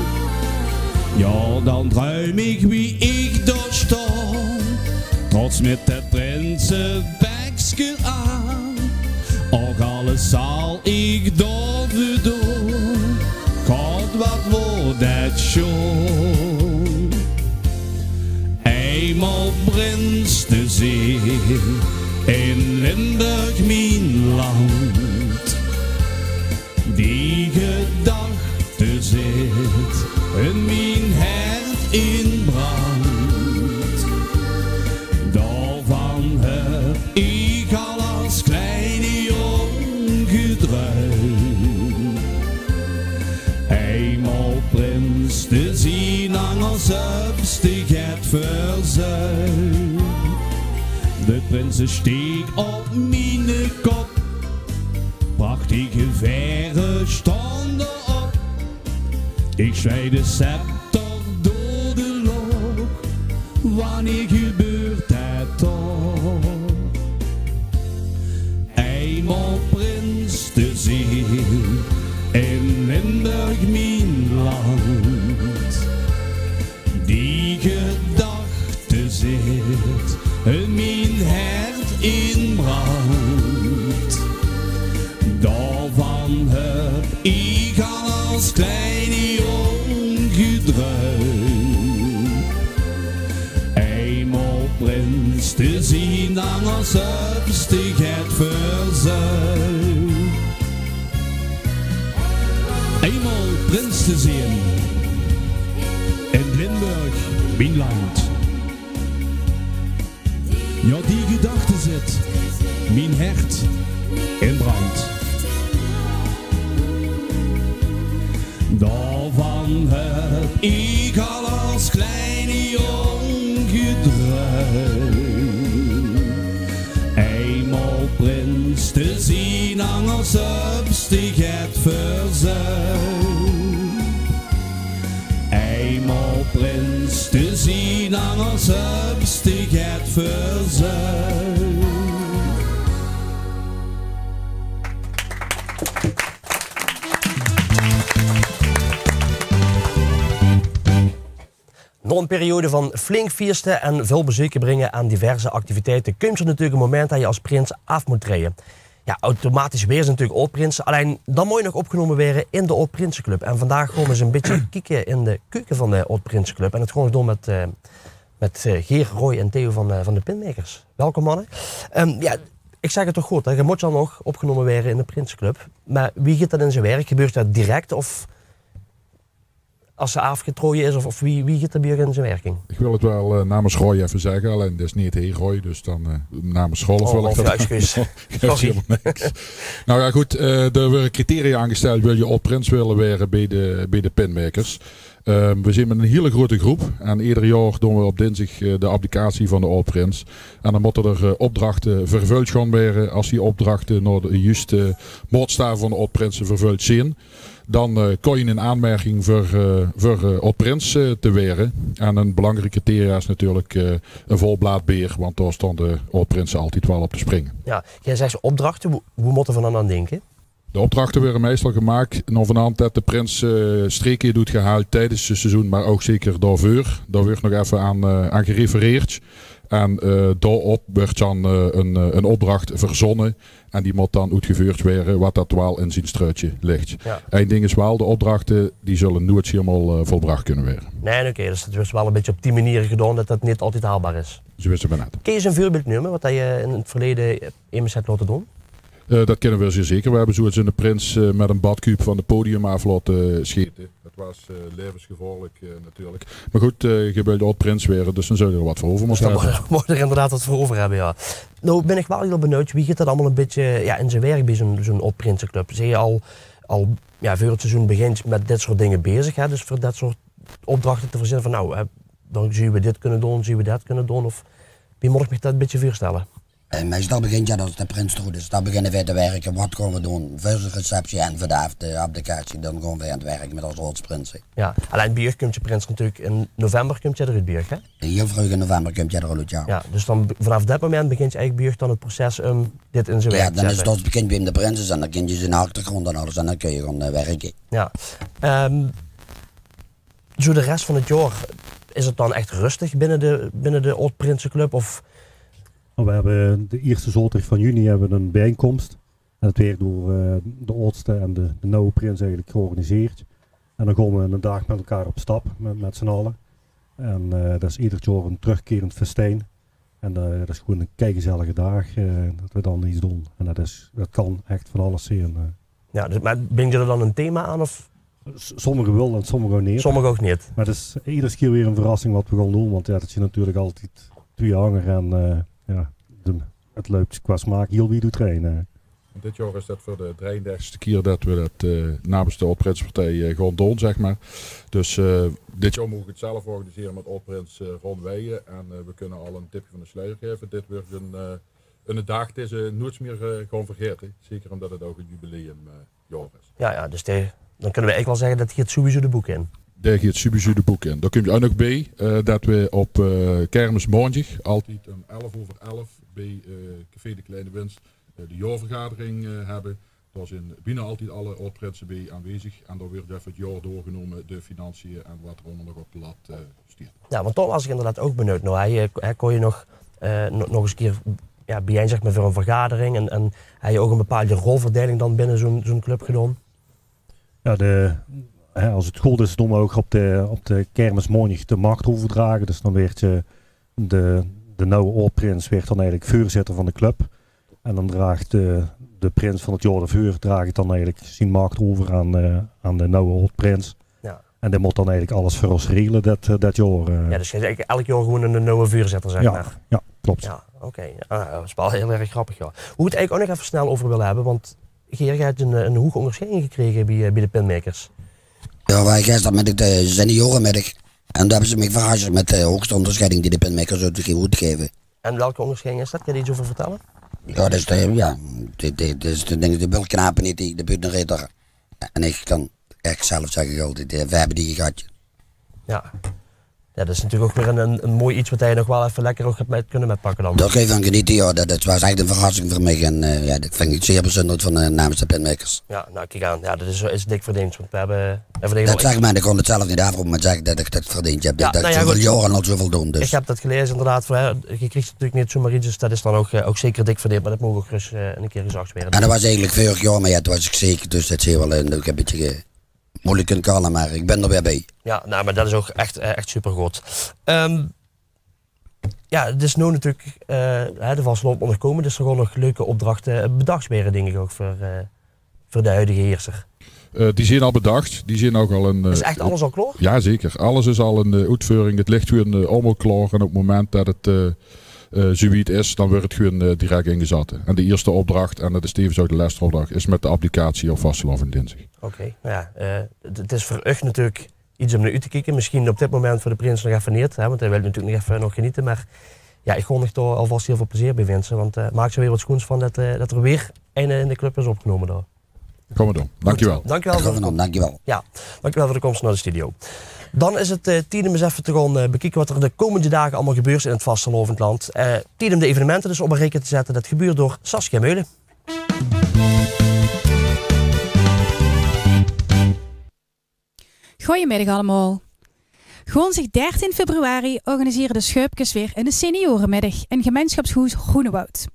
Ja, dan druim ik wie ik sta. Trots met het prinsenbekske aan. Ook alles zal ik doven doen. God, wat wordt dat show. Eenmaal prins te zien in Limburg, mijn land. In mijn hart in brand. Daarvan heb ik al als kleine jong gedruimd. Eenmaal prins te zien aan als het verzuimd. De prinsen steek op mijn kop. Ik schreef prins te zien aan als het verzuil. Eenmaal prins te zien in Limburg, mijn land. Ja, die gedachte zit, mijn hart in brand. Daarvan heb ik al als kleine jong gedruild. Te zien aan als het verzuil. Eenmaal prins te zien aan als het verzuil. Door een periode van flink feesten en veel bezoeken brengen aan diverse activiteiten, komt er natuurlijk een moment dat je als prins af moet treden. Ja, automatisch weer is natuurlijk Oud-Prins. Alleen dan moet je nog opgenomen worden in de Oud-Prinsenclub. En vandaag gaan we eens een beetje kijken in de keuken van de Oud-Prinsenclub. En dat gaan we doen met, eh, met eh, Geer, Roy en Theo van, eh, van de Pinmakers. Welkom mannen. Ehm, ja, ik zeg het toch goed, hè? je moet dan nog opgenomen worden in de Prinsenclub. Maar wie gaat dat in zijn werk? Gebeurt dat direct of als ze afgetrooien is? Of, of wie, wie gaat dat bij in zijn werking? Ik wil het wel eh, namens Roy even zeggen, alleen dat is niet heer Roy, dus dan eh, namens Scholf Oh, wil ik dat. excuus. Geeft helemaal niks. nou ja, goed, eh, er worden criteria aangesteld, wil je op prins willen werden bij de, bij de pinmakers. Ehm, we zijn met een hele grote groep en ieder jaar doen we op dinsdag eh, de applicatie van de All-Prins. En dan moeten er eh, opdrachten vervuld gaan worden. Als die opdrachten naar de juiste moordstaven van de All-Prinsen vervuld zijn, dan eh kon je in aanmerking voor, voor eh, te weren. En een belangrijke criteria is natuurlijk een vol blaadbeer, want daar staan de All-Prinsen altijd wel op te springen. Ja, jij zegt opdrachten, hoe moeten we dan aan denken? De opdrachten worden meestal gemaakt nog vanavond dat de prins eh streekje doet gehaald tijdens het seizoen, maar ook zeker daarvoor. Daar wordt nog even aan, eh, aan gerefereerd. En eh daarop wordt dan een, een opdracht verzonnen. En die moet dan uitgevoerd worden wat dat wel in zijn struitje ligt. Ja. Eén ding is wel, de opdrachten die zullen nooit helemaal volbracht kunnen worden. Nee, oké, dus het is wel een beetje op die manier gedaan dat dat niet altijd haalbaar is. Zo is het maar net. Kun je eens een voorbeeld noemen wat je in het verleden immers hebt laten doen? Eh, dat kennen we zeer zeker. We hebben zoals in de Prins eh, met een badkuip van de podium af laten schieten. Dat was eh, levensgevaarlijk eh, natuurlijk. Maar goed, eh je wilt ook Prins weer, dus dan zul je er wat voor over moeten hebben. moet je er inderdaad wat voor over hebben, ja. Nou ben ik wel heel benieuwd, wie gaat dat allemaal een beetje ja, in zijn werk bij zo'n zo'n Oud-Prinsenclub? Zie je al, al ja, voor het seizoen begint met dit soort dingen bezig, hè? dus voor dat soort opdrachten te verzinnen van nou, hè, dan zien we dit kunnen doen, zien we dat kunnen doen, of wie moet ik me dat een beetje voorstellen? En meestal begint je als de prins toe, dus dan beginnen wij te werken. Wat gaan we doen? Voor de receptie en voor de de applicatie. Dan gaan wij aan het werken met als roodsprinsen. Ja, alleen je komt je prins natuurlijk in november komt je eruit je, hè? Heel vroeg in november komt je er al uit, ja. Ja, dus dan vanaf dat moment begint je eigenlijk je dan het proces om dit in zijn Ja, werk te dan is het begint bij de prinses en dan kun je zijn achtergrond en alles en dan kun je gewoon eh, werken. Ja. Ehm, zo de rest van het jaar, is het dan echt rustig binnen de, binnen de Oud-Prinsenclub? Of We hebben de eerste zondag van juni hebben we een bijeenkomst. En dat werd door eh, de oudste en de, de nieuwe prins eigenlijk georganiseerd. En dan gaan we een dag met elkaar op stap, met, met z'n allen. En eh, dat is ieder jaar een terugkerend festijn. En eh, dat is gewoon een keigezellige dag dat we dan iets doen. En dat, is, dat kan echt van alles zijn. ja, dus, maar bind je er dan een thema aan? Of S- Sommigen wel en sommigen niet. sommigen ook niet? Maar het is iedere keer weer een verrassing wat we gaan doen. Want ja, dat is natuurlijk altijd twee hanger. En ja, de, het loopt qua smaak heel wie doet trainen. Dit jaar is dat voor de 33ste keer dat we dat eh, namens de Oud-Prinspartij eh, gewoon doen, zeg maar. Dus eh, dit jaar mogen we het zelf organiseren met Oud-Prins eh Ron Weijen. En eh, we kunnen al een tipje van de sluier geven. Dit wordt een, eh, een dag die ze nooit meer eh, gewoon vergeten. Zeker omdat het ook een jubileumjaar is. Ja, ja dus de, dan kunnen we eigenlijk wel zeggen dat hier het sowieso de boek in. Daar gaat sowieso de boek in. Daar kom je ook nog bij eh, dat we op eh kermis maandag, altijd om 11 over 11, bij eh, Café de Kleine Winst, de jaarvergadering eh, hebben. Daar zijn binnen altijd alle oud-prinsen bij aanwezig. En daar wordt even het jaar doorgenomen, de financiën en wat er allemaal nog op de lat eh staat. Ja, want toch was ik inderdaad ook benieuwd. Nou, hij, hij kon je nog, eh, nog, eens een keer ja, bijeen zeg maar, voor een vergadering. En, en hij je ook een bepaalde rolverdeling dan binnen zo'n zo'n club gedaan. Ja, de, hè, als het goed is, doen we ook op de, op de de macht overdragen. Dus dan werd je de, de nieuwe oorprins werd dan eigenlijk voorzitter van de club. En dan draagt de, de prins van het Jordan Vuur draagt dan eigenlijk zijn macht over aan, eh, aan de nieuwe oorprins. Ja. En die moet dan eigenlijk alles voor ons regelen dat, eh, dat jaar. eh. Ja, dus je eigenlijk elk jaar gewoon een nieuwe vuurzetter, zeg Ja, maar. ja, klopt. Ja, oké. Ah, dat is wel heel erg grappig, ja. Hoe we het eigenlijk ook nog even snel over willen hebben, want Geer, je hebt een, een hoge onderscheiding gekregen bij, bij de pinmakers. Ja, wij gisteren met de seniorenmiddag. En daar hebben ze me verrassen met de hoogste onderscheiding die de pinmakers uit geven. En welke onderscheiding is dat? Kan je er iets over vertellen? Ja, dat is de, ja, dit, dit, dit is de, dingen, de bultknapen niet, die, de buitenritter. En ik kan echt zelf zeggen, we hebben die gehad. Ja. Ja, dat is natuurlijk ook weer een, een, een mooi iets wat hij nog wel even lekker ook gaat met, kunnen metpakken dan. Kun je van genieten, ja. Dat, dat was echt een verrassing voor mij. En eh, ja, dat vind ik zeer bijzonder van uh, namens de pinmakers. Ja, nou kijk aan. Ja, dat is, is dik verdiend. Want we hebben... We Dat zeg maar, ik kon het zelf niet afroepen, maar zeg dat ik dat verdiend heb. Ja, dat nou ik ja, zoveel goed. jaren al zoveel doen. Dus. Ik heb dat gelezen inderdaad. Voor, hè, je krijgt natuurlijk niet zomaar iets, dus dat is dan ook, eh, ook zeker dik verdiend. Maar dat mogen we ook gerust eh, een keer gezegd werden. En dat was eigenlijk vorig jaar, maar ja, toen was ik zeker. Dus dat is heel wel een, ook een beetje moeilijk kallen, maar ik ben er weer bij. Ja, nou, maar dat is ook echt, eh, echt super goed. Ehm, ja, het is nu natuurlijk eh, hè, de vastloop onderkomen. Dus er gewoon nog leuke opdrachten, eh, bedachtsberen denk ik ook voor, eh, voor de huidige heerser. Eh, die zijn al bedacht. Die zijn ook al een. Is echt alles al klaar? Ja, zeker. Alles is al in de uitvoering. Het ligt gewoon uh, allemaal klaar. En op het moment dat het uh, uh, zoiets is, dan wordt het gewoon uh, direct ingezet. En de eerste opdracht, en dat is tevens ook de laatste opdracht, is met de applicatie op vastgelopen in dinsdag. Oké, okay. nou ja, het, het is voor u natuurlijk iets om naar u te kijken. Misschien op dit moment voor de prins nog even niet, hè, want hij wil natuurlijk nog even nog genieten. Maar ja, ik gon er toch alvast heel veel plezier bij wensen. Want uh, maak ze weer wat schoens van dat, dat er weer een in de club is opgenomen. Door. Kom maar doen. Dankjewel. Dankjewel. Voor de, dankjewel. Ja, dankjewel voor de komst naar de studio. Dan is het uh, tijd om eens even te gaan uh, bekijken wat er de komende dagen allemaal gebeurt in het vastelovend land. Uh, tijd om de evenementen dus op een rekening te zetten. Dat gebeurt door Saskia Meulen. Goedemiddag allemaal. Woensdag 13 februari organiseren de Schuipkes weer de seniorenmiddag in gemeenschapshuis Groenewoud.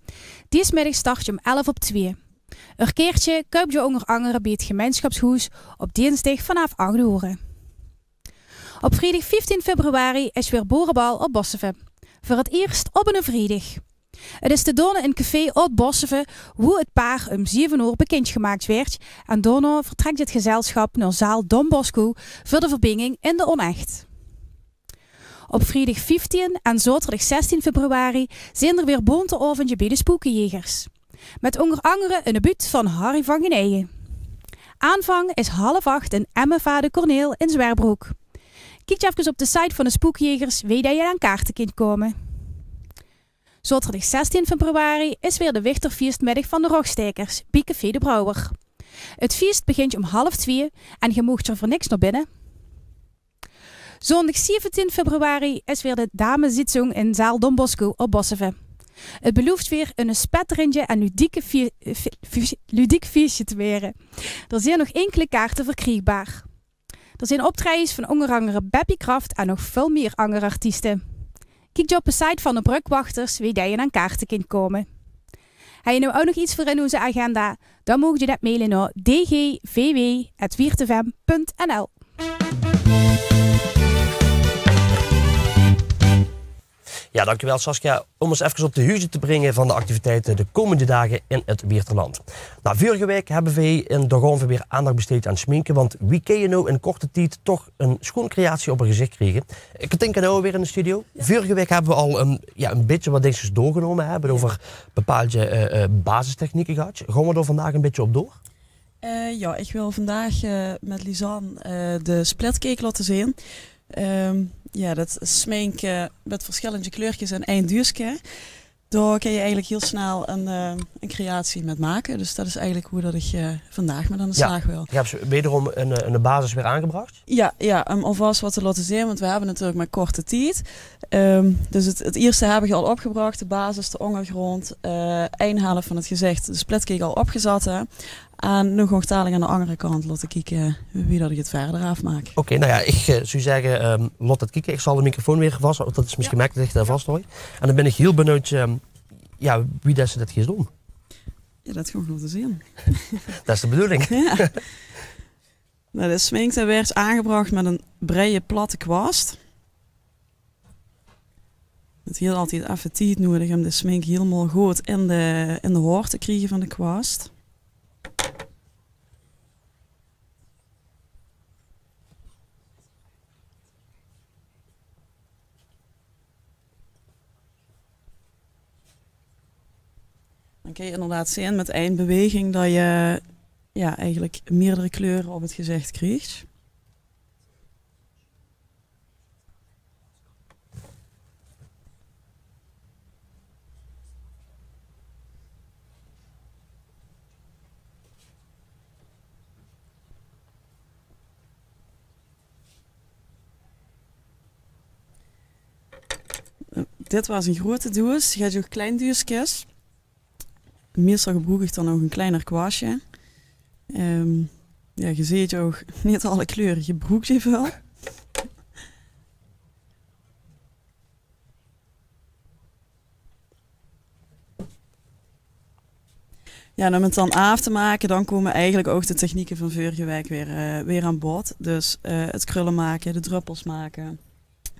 Middag start je om 11 op 2. Een keertje kuip je onder andere bij het gemeenschapshuis op dinsdag vanaf 8 uur. Op vrijdag 15 februari is weer boerenbal op Bosseve. Voor het eerst op een vrijdag. Het is te doen in café Oud Bosseve hoe het paar om 7 uur bekendgemaakt werd. En daarna vertrekt het gezelschap naar zaal Don Bosco voor de verbinding in de onecht. Op vrijdag 15 en zaterdag 16 februari zijn er weer bonteavondje bij de Spoekenjegers. Met onder andere een debuut van Harry van Geneyen. Aanvang is half acht in de Corneel in Zwerbroek. Kijk even op de site van de Spoekjegers, weet dat je aan kaarten kunt komen. Zaterdag 16 februari is weer de Wichterfeestmiddag van de Rogstekers, Café de Brouwer. Het feest begint om half twee en je mocht er voor niks naar binnen. Zondag 17 februari is weer de dameszitsing in zaal Don Bosco op Bosseve. Het belooft weer een spetterendje en ludieke, ludiek feestje te weren. Er zijn nog enkele kaarten verkrijgbaar. Er zijn optredens van onder andere Beppie Kraft en nog veel meer andere artiesten. Kijk op de site van de Brugwachters wie je aan kaarten kunt komen. Heb je nou ook nog iets voor in onze agenda? Dan mogen je dat mailen naar dgvw.wiertefm.nl Ja, dankjewel Saskia. Om ons even op de huizen te brengen van de activiteiten de komende dagen in het Bierterland. Nou, vorige week hebben wij in Dogonve weer aandacht besteed aan sminken. Want wie kan je nou in korte tijd toch een schoencreatie op een gezicht krijgen? Ik denk nou weer in de studio. Ja. Vorige week hebben we al een, ja, een beetje wat dingetjes doorgenomen. We hebben over bepaalde uh, uh, basistechnieken gehad. Gaan we er vandaag een beetje op door? Uh, ja, ik wil vandaag met Lisanne de splitcake laten zien. Um, ja, dat sminken met verschillende kleurtjes en eindduurske. Daar kun je eigenlijk heel snel een, uh, een creatie met maken. Dus dat is eigenlijk hoe dat ik uh, vandaag met aan de slag wil. Je hebt wederom een, een basis weer aangebracht? Ja, ja um, alvast wat te laten zien, want we hebben natuurlijk maar korte tijd. Um, dus het, het eerste heb ik al opgebracht, de basis, de ondergrond, uh, een helft van het gezicht, de al opgezet. En nog nog taling aan de andere kant laten kijken wie dat ik het verder afmaak. Oké, okay, nou ja, ik uh, zou zeggen, um, lot het kijken. Ik zal de microfoon weer vast, dat is misschien ja. makkelijk dat ik daar vast hoor. En dan ben ik heel benieuwd um, ja, wie dat ze dat gaat doen. Ja, dat gaan we nog te zien. dat is de bedoeling. ja. nou, de sminkte werd aangebracht met een brede platte kwast. Het heeft altijd even tijd nodig om de smink helemaal goed in de, in de haar te krijgen van de kwast. Dan kun je inderdaad zien met één beweging dat je ja, eigenlijk meerdere kleuren op het gezicht krijgt. Dit was een grote doos. Je hebt ook klein doosjes. Meestal gebruik ik dan nog een kleiner kwastje. Ehm, ja, je ziet ook niet alle kleuren. Je broekt je wel. Ja, om het dan af te maken, dan komen eigenlijk ook de technieken van Veurgewijk weer, eh, weer aan bod. Dus eh, het krullen maken, de druppels maken,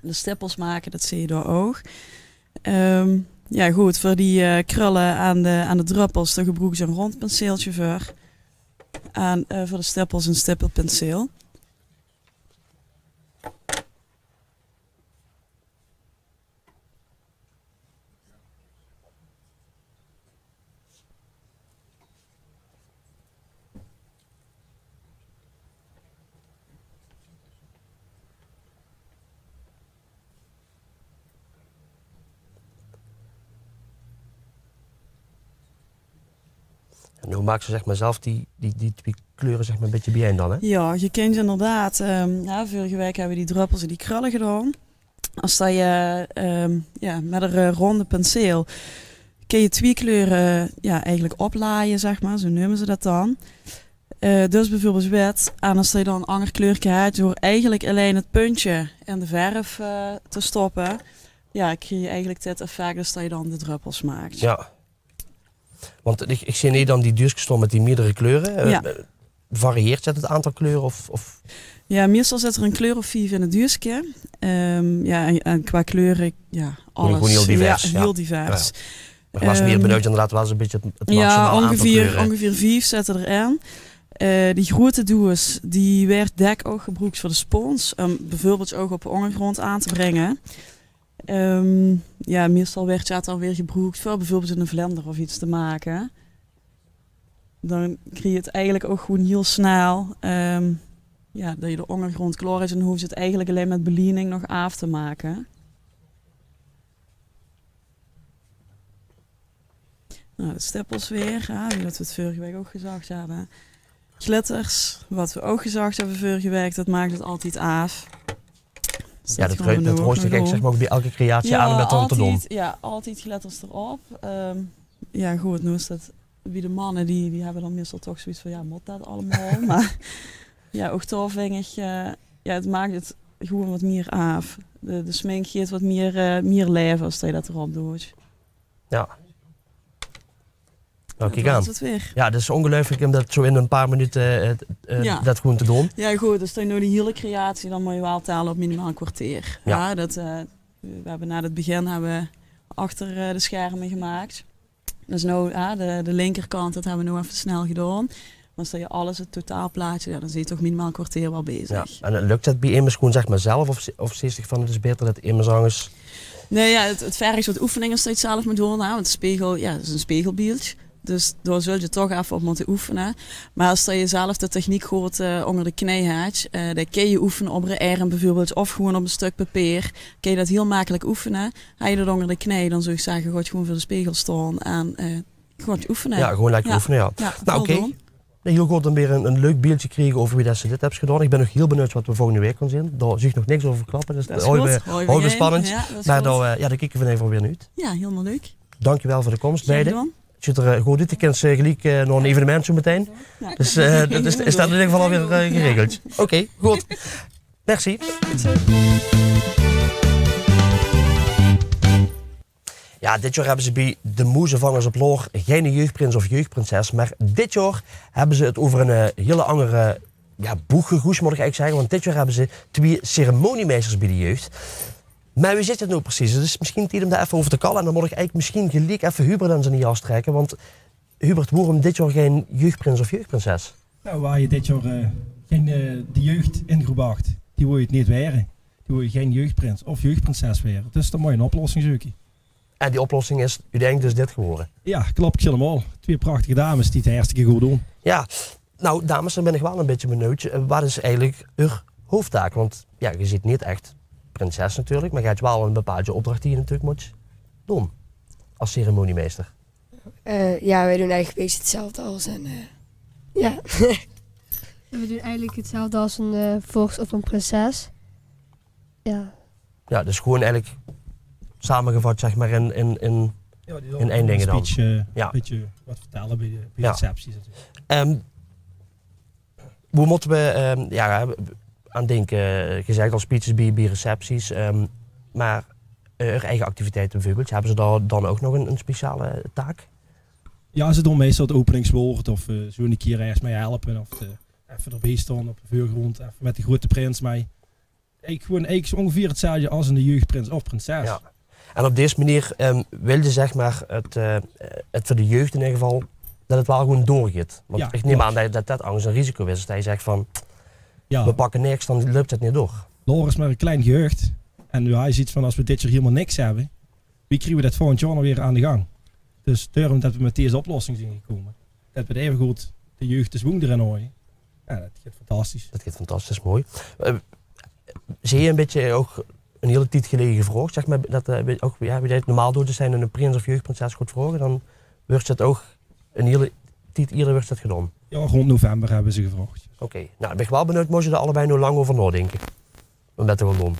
de stippels maken, dat zie je door oog. Ehm, ja, goed, voor die eh, krullen aan de, aan de druppels, dan gebruik je een rond penseeltje voor. En eh, voor de stippels een stippelpenseel. Maak ze zeg maar, zelf die, die, die twee kleuren zeg maar, een beetje bijeen dan? Hè? Ja, je kunt inderdaad. Um, ja, vorige week hebben we die druppels en die krullen gedaan. Als dat je ehm, ja, met een eh, ronde penseel kun je twee kleuren ja, eigenlijk oplaaien, zeg maar. Zo noemen ze dat dan. Uh, dus bijvoorbeeld wit. En als je dan een ander kleurtje hebt, door eigenlijk alleen het puntje in de verf uh, te stoppen, ja, krijg je eigenlijk dit effect dus dat je dan de druppels maakt. Ja. Want ik, ik zie niet dan die duurtjes met die meerdere kleuren. Ja. Uh, varieert het het aantal kleuren? Of, of? Ja, meestal zit er een kleur of vier in het duurtje. Um, ja, en, en, qua kleuren, ja, alles. Gewoon heel divers. Ja, heel divers. Ja. Maar was meer Ehm, benauwd inderdaad wel eens een beetje het, het Ja, ongeveer, ongeveer vijf zetten erin. Eh die grote doos, die werd dek ook gebruikt voor de spons. Om bijvoorbeeld ook op ondergrond aan te brengen. Ehm, ja, meestal werd het dan weer gebruikt voor bijvoorbeeld in een vlender of iets te maken. Dan krijg je het eigenlijk ook gewoon heel snel. ehm, ja, dat je de ondergrond klaar is en hoef je het eigenlijk alleen met beliening nog af te maken. Nou, de stippels weer, ja, dat we het vorige week ook gezegd hebben. Glitters, wat we ook gezegd hebben vorige week, dat maakt het altijd af. Dus Ja, dat, dat ook rooster nog ik zeg maar ook bij elke creatie aan met om te doen. altijd, ja, altijd glitters erop. Ehm, ja, goed, nu is dat wie de mannen, die, die hebben dan meestal toch zoiets van, ja, moet dat allemaal? maar ja, ook toorvingig, ja, het maakt het gewoon wat meer af. De, de smink geeft wat meer, eh meer leven als je dat erop doet. Ja. Nou, kijk dat aan. was het weer. Ja, dat is ongelooflijk om dat zo in een paar minuten eh, eh, Ja. dat gewoon te doen. Ja, goed, dus dan nou die hele creatie, dan moet je wel tellen op minimaal een kwartier. Ja. Ja, dat, eh, we hebben na het begin hebben achter de schermen gemaakt. Dus nou, de, de linkerkant, dat hebben we nu even snel gedaan. Maar stel je alles, het totaalplaatje, ja, dan zie je toch minimaal een kwartier wel bezig. Ja. En lukt dat bij immers gewoon zeg maar zelf? Of, of je zich van het is beter dat immers anders... Nee, ja, het, het vergt wat oefeningen steeds zelf moet doen. Hè? Want de spiegel, ja, dat is een spiegelbeeld. Dus daar zul je toch even op moeten oefenen. Maar als je zelf de techniek goed eh, onder de knie hebt, eh dan kun je oefenen op een arm bijvoorbeeld, of gewoon op een stuk papier. Kun je dat heel makkelijk oefenen. Ga je dat onder de knie, dan zou ik zeggen, gewoon voor de spiegel staan en eh gewoon oefenen. Ja, gewoon lekker oefenen, ja. Ja, nou, oké. Nee, heel goed om weer een, een leuk beeldje kregen over wie dat ze dit hebben gedaan. Ik ben nog heel benieuwd wat we volgende week gaan zien. Daar zie ik nog niks over verklappen. Dus Dat is houden we, geen. spannend. Ja, dat is maar dan, ja, dan kijken we even weer naar uit. Ja, helemaal leuk. Dankjewel voor de komst, beiden. Het ziet er eh, goed uit. Ken ze gelijk nog een evenement zo meteen. Ja. Dus eh, dat is, is dat in ieder geval alweer eh, geregeld. Oké, goed. Merci. Ja, dit jaar hebben ze bij de Moezevangers op Loor geen jeugdprins of jeugdprinses. Maar dit jaar hebben ze het over een hele andere ja, boeggegoes, moet ik eigenlijk zeggen. Want dit jaar hebben ze twee ceremoniemeesters bij de jeugd. Maar wie zit het nou precies? Is misschien tijd om daar even over te kallen. En dan moet ik eigenlijk misschien gelijk even Hubert aan zijn jas trekken. Want Hubert, waarom dit jaar geen jeugdprins of jeugdprinses? Nou, waar je dit jaar eh, geen, eh, de jeugd ingebracht, die wil je het niet weren. Die wil je geen jeugdprins of jeugdprinses weren. Dus dan moet je een oplossing zoeken. En die oplossing is, u denkt dus dit geworden. Ja, klopt helemaal. Twee prachtige dames die het hartstikke goed doen. Ja, nou dames, dan ben ik wel een beetje benieuwd. Eh, Wat is eigenlijk uw hoofdtaak? Want ja, je ziet niet echt prinses natuurlijk, maar je hebt wel een bepaalde opdracht die je natuurlijk moet doen. Als ceremoniemeester. Eh, ja, wij doen eigenlijk een beetje hetzelfde als een. eh, ja. We doen eigenlijk hetzelfde als een eh, vorst of een prinses. Ja. Ja, dus gewoon eigenlijk samengevat zeg maar in, in, in, Ja, die in één ding dan. speech, eh, ja. Een beetje wat vertellen bij de, bij de Ja. recepties. natuurlijk. Ehm, hoe moeten we ehm, ja, aan denken? eh, Gezegd al speeches bij, bij recepties. ehm, maar eh, hun eigen activiteiten bijvoorbeeld. Hebben ze daar dan ook nog een, een speciale taak? Ja, ze doen meestal het openingswoord of eh, zo een keer ergens mee helpen. Of eh, even erbij staan op de voorgrond. Even met de grote prins mee. Ik gewoon zo ongeveer hetzelfde als een jeugdprins of prinses. Ja. En op deze manier um, wil je zeg maar het, eh, het voor de jeugd in ieder geval dat het wel gewoon doorgaat. Want Ja, ik neem klopt. aan dat, dat dat angst een risico is. Dat je zegt van Ja. we pakken niks, dan loopt het niet door. Laura is maar een klein jeugd. En ja, hij ziet van als we dit jaar helemaal niks hebben, wie krijgen we dat volgend jaar nog weer aan de gang? Dus daarom dat we met deze oplossing zijn gekomen. Dat we even goed de jeugd de zwoeng erin gooien. Ja, dat gaat fantastisch. Dat gaat fantastisch mooi. Uh, zie je een beetje ook een hele tijd geleden gevraagd, zeg maar, dat uh, ook, ja, wie dat normaal doet, zijn een prins of jeugdprinses goed vragen, dan wordt het ook een hele tijd eerder wordt het gedaan. Ja, rond november hebben ze gevraagd. Oké, okay. nou, ben ik wel benieuwd, moest je er allebei nog lang over nadenken? Om dat te gaan doen?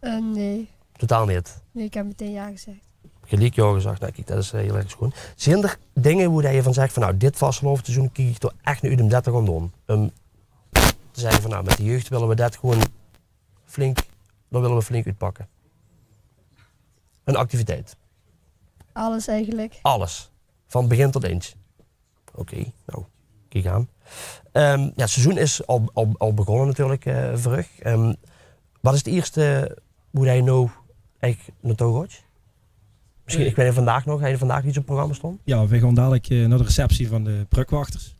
Uh, nee. Totaal niet? Nee, ik heb meteen ja gezegd. Gelijk ja gezegd, nou kijk, dat is uh, heel erg schoon. Zijn er dingen hoe je van zegt van nou, dit vastgeloofseizoen kies ik toch echt nu uit om dat te gaan doen? Um, te zeggen van nou, met de jeugd willen we dat gewoon flink, dan willen we flink uitpakken. Een activiteit. Alles eigenlijk. Alles. Van begin tot eind. Oké, okay, nou, kijk aan. Um, ja, het seizoen is al, al, al begonnen natuurlijk, uh. Um, wat is het eerste hoe je nou eigenlijk naartoe gaat? Misschien, ik weet niet, vandaag nog, je vandaag iets op het programma stond? Ja, we gaan dadelijk uh, naar de receptie van de brugwachters.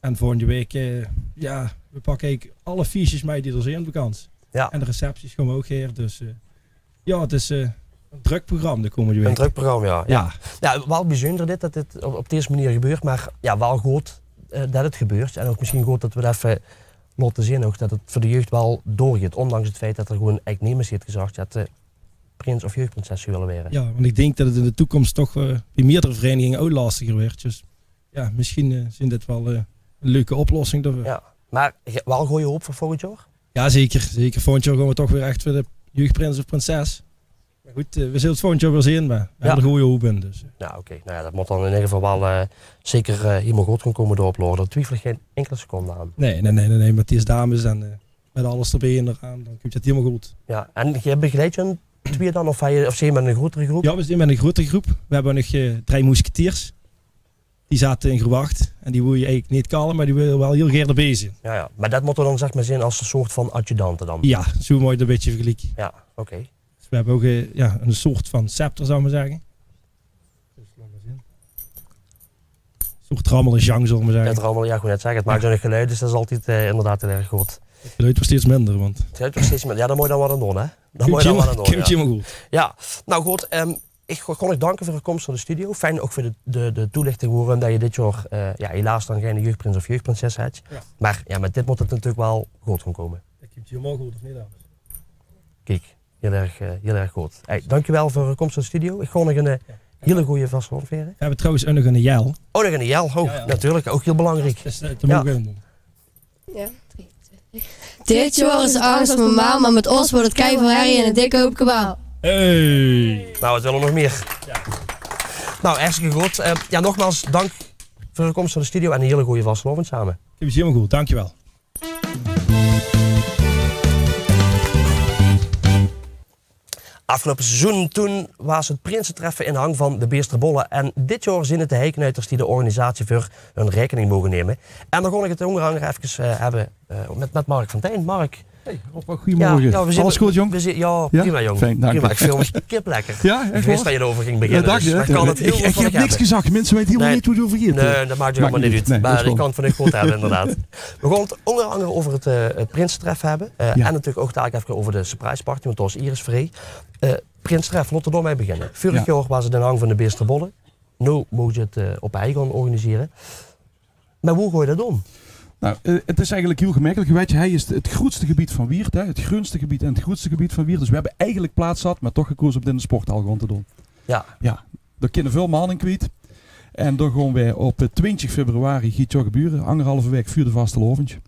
En volgende week, uh, ja, we pakken eigenlijk alle fiches mee die er zijn bekend. Ja. En de recepties komen ook hier, dus ja, het is druk programma de komende week. Een druk programma, ja. Ja. ja. ja wel bijzonder dit, dat dit op, op deze manier gebeurt, maar ja, wel goed dat het gebeurt. En ook misschien goed dat we dat even laten zien, ook dat het voor de jeugd wel doorgaat. Ondanks het feit dat er gewoon eigenlijk niemand heeft gezegd dat de prins of jeugdprinses willen worden. Ja, want ik denk dat het in de toekomst toch uh, bij meerdere verenigingen ook lastiger wordt. Dus ja, misschien uh, zijn dit wel een leuke oplossing. Daarvoor. Ja, maar wel goede hoop voor volgend jaar? Ja, zeker. zeker. Volgend jaar gaan we toch weer echt voor de jeugdprins of prinses. Goed, we zullen het volgend jaar weer zien, maar we ja. hebben er goede hoop in. Dus. Ja, oké. Okay. Nou ja, dat moet dan in ieder geval wel zeker helemaal goed gaan komen doorlopen. Daar twijfel ik geen enkele seconde aan. Nee, nee, nee, nee, nee. met deze dames en met alles erbij en eraan, dan komt het helemaal goed. Ja, en je begeleid je een twee dan? Of, of zijn met een grotere groep? Ja, we zijn met een grotere groep. We hebben nog uh, drie moesketiers. Die zaten in gewacht. En die wil je eigenlijk niet kallen, maar die wil wel heel graag erbij zijn. Ja, ja. Maar dat moet er dan zeg maar zijn als een soort van adjudanten dan? Ja, zo mooi een beetje vergelijken. Ja, oké. Okay. We hebben ook uh, ja, een soort van scepter, zou ik maar zeggen. Een soort rammel en zang, zullen we zeggen. Ja, het ja, ik net zeggen. Het maakt zo'n geluid, dus dat is altijd uh, inderdaad heel erg goed. Het geluid wordt steeds minder, want... Het geluid wordt steeds minder. Ja, dan moet je dan wat aan doen, hè? Dan moet je dan wat aan doen. ja. je goed. Ja, nou goed. Um, ik kon ik danken voor de komst van de studio. Fijn ook voor de, de, de toelichting waarom dat je dit jaar uh, ja, helaas dan geen jeugdprins of jeugdprinses hebt. Ja. Maar ja, met dit moet het natuurlijk wel goed gaan komen. Ik heb het helemaal goed of niet anders? Kijk, heel erg, uh, heel erg goed. Hey, dankjewel voor de komst van de studio. Ik ga nog een uh, hele goede vastlandveren. We hebben trouwens ook nog een jel. Oh, nog een jel. Oh, ja, ja. natuurlijk. Ook heel belangrijk. Dat is te. Ja. Dit jaar is angst normaal, maar met ons wordt het kei van herrie en een dikke hoop kabaal. Hey! Nou, wat willen we nog meer? Ja. Nou, hartstikke goed. Uh, ja, nogmaals dank voor de komst van de studio en een hele goede vastelovend samen. Ik heb helemaal goed, dankjewel. Afgelopen seizoen toen was het Prinsentreffen in hang van de Beesterbollen. En dit jaar zijn het de heiknuiters die de organisatie voor hun rekening mogen nemen. En dan kon ik het andere even uh, hebben uh, met, met Mark van Tijn. Mark, Goedemorgen. Ja, ja, Alles goed, jong? we ja, Ja? prima, jong. Fijn, dank prima. Ik film kip lekker. Ja, Ik wist dat je erover ging beginnen. Ja, dus je, kan het Ik- heel ik heb niks gezegd. Mensen weten helemaal Nee. niet hoe het over hier. Nee, dat maakt helemaal niet uit. Nee, maar ik kan het van goed hebben, inderdaad. We gaan het onder andere over het, eh Prinsentref hebben. Eh. En natuurlijk ook dadelijk even over de surprise party, want dat was Iris Vree. Uh, Prinsentref, laten we door mee beginnen. Vorig Ja. jaar was het in hang van de Beesterbollen. Nu mogen je het eh, op eigen organiseren. Maar hoe gooi je dat om? Nou, eh, het is eigenlijk heel gemakkelijk. Weet je, hij is het grootste gebied van Wiert. Hè? Het grootste gebied en het grootste gebied van Wiert. Dus we hebben eigenlijk plaats gehad, maar toch gekozen om het in de sporthal gewoon te doen. Ja. Ja, daar kunnen veel mannen kwijt. En dan gaan wij op eh, 20 februari giet het gebeuren. Anderhalve week vuur de vaste loventje.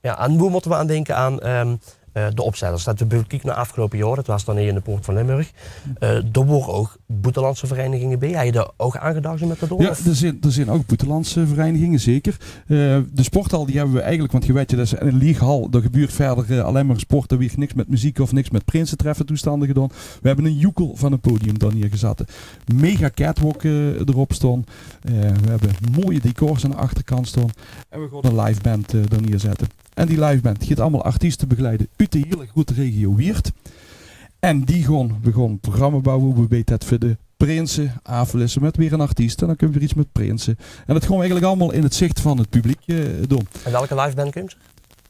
Ja, en hoe moeten we aan denken aan ehm, eh, de opstellers? Dat we kijken naar afgelopen jaar, dat was dan hier in de Poort van Limburg. Eh er worden ook Boetelandse verenigingen bij. Heb je daar ook aangedacht met dat door? Ja, er zijn, er zijn ook buitenlandse verenigingen, zeker. Eh, de sporthal die hebben we eigenlijk, want je weet je, dat is een leaguehal. Er gebeurt verder eh, alleen maar sport. Er wordt niks met muziek of niks met prinsentreffen toestanden gedaan. We hebben een joekel van een podium dan hier gezet. Mega catwalk eh, erop. Eh, we hebben mooie decors aan de achterkant staan. En we gaan een live band eh dan neerzetten. En die live band gaat allemaal artiesten begeleiden uit de hele goede regio Wiert. En die gaan een programma bouwen. We weten het voor de Prinsen, afwisselen met weer een artiest. En dan kunnen we weer iets met Prinsen. En dat we eigenlijk allemaal in het zicht van het publiek eh, doen. En welke live band komt?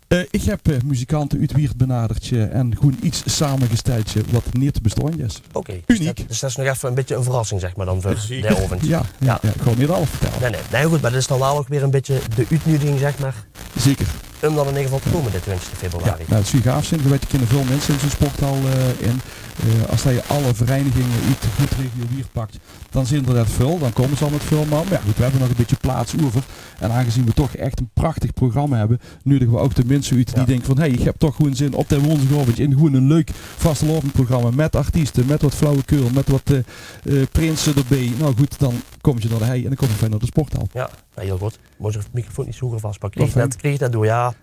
Eh, ik heb eh, muzikanten uit Wiert benaderd eh, en gewoon iets samengesteld wat niet bestaan is. Oké. Dus dat, dus dat is nog even een beetje een verrassing, zeg maar, dan voor Precies. de avond. Ja, ja, ja. ik ga niet alles vertellen. Nee, nee, nee, goed, maar dat is dan wel ook weer een beetje de uitnodiging, zeg maar. Zeker. Om dan in ieder geval te komen dit 20 februari. Nou, het is gaaf zijn. Je kennen veel mensen in zo'n sporthal eh, in. Eh, als dat je alle verenigingen uit de goed regio pakt, dan zijn er dat veel. Dan komen ze al met veel man. Maar ja, goed, we hebben nog een beetje plaats over. En aangezien we toch echt een prachtig programma hebben, nodigen we ook de mensen uit die denken van, hé, hey, ik heb toch gewoon zin op de woensdagavond in gewoon een leuk vastelovendprogramma met artiesten, met wat flauwekul, met wat eh eh, prinsen erbij. Nou goed, dan kom je naar de hei en dan kom je fijn naar de sporthal. Ja, heel goed. Moet je de microfoon iets hoger vastpakken. Kreeg dat, kreeg door? Ja,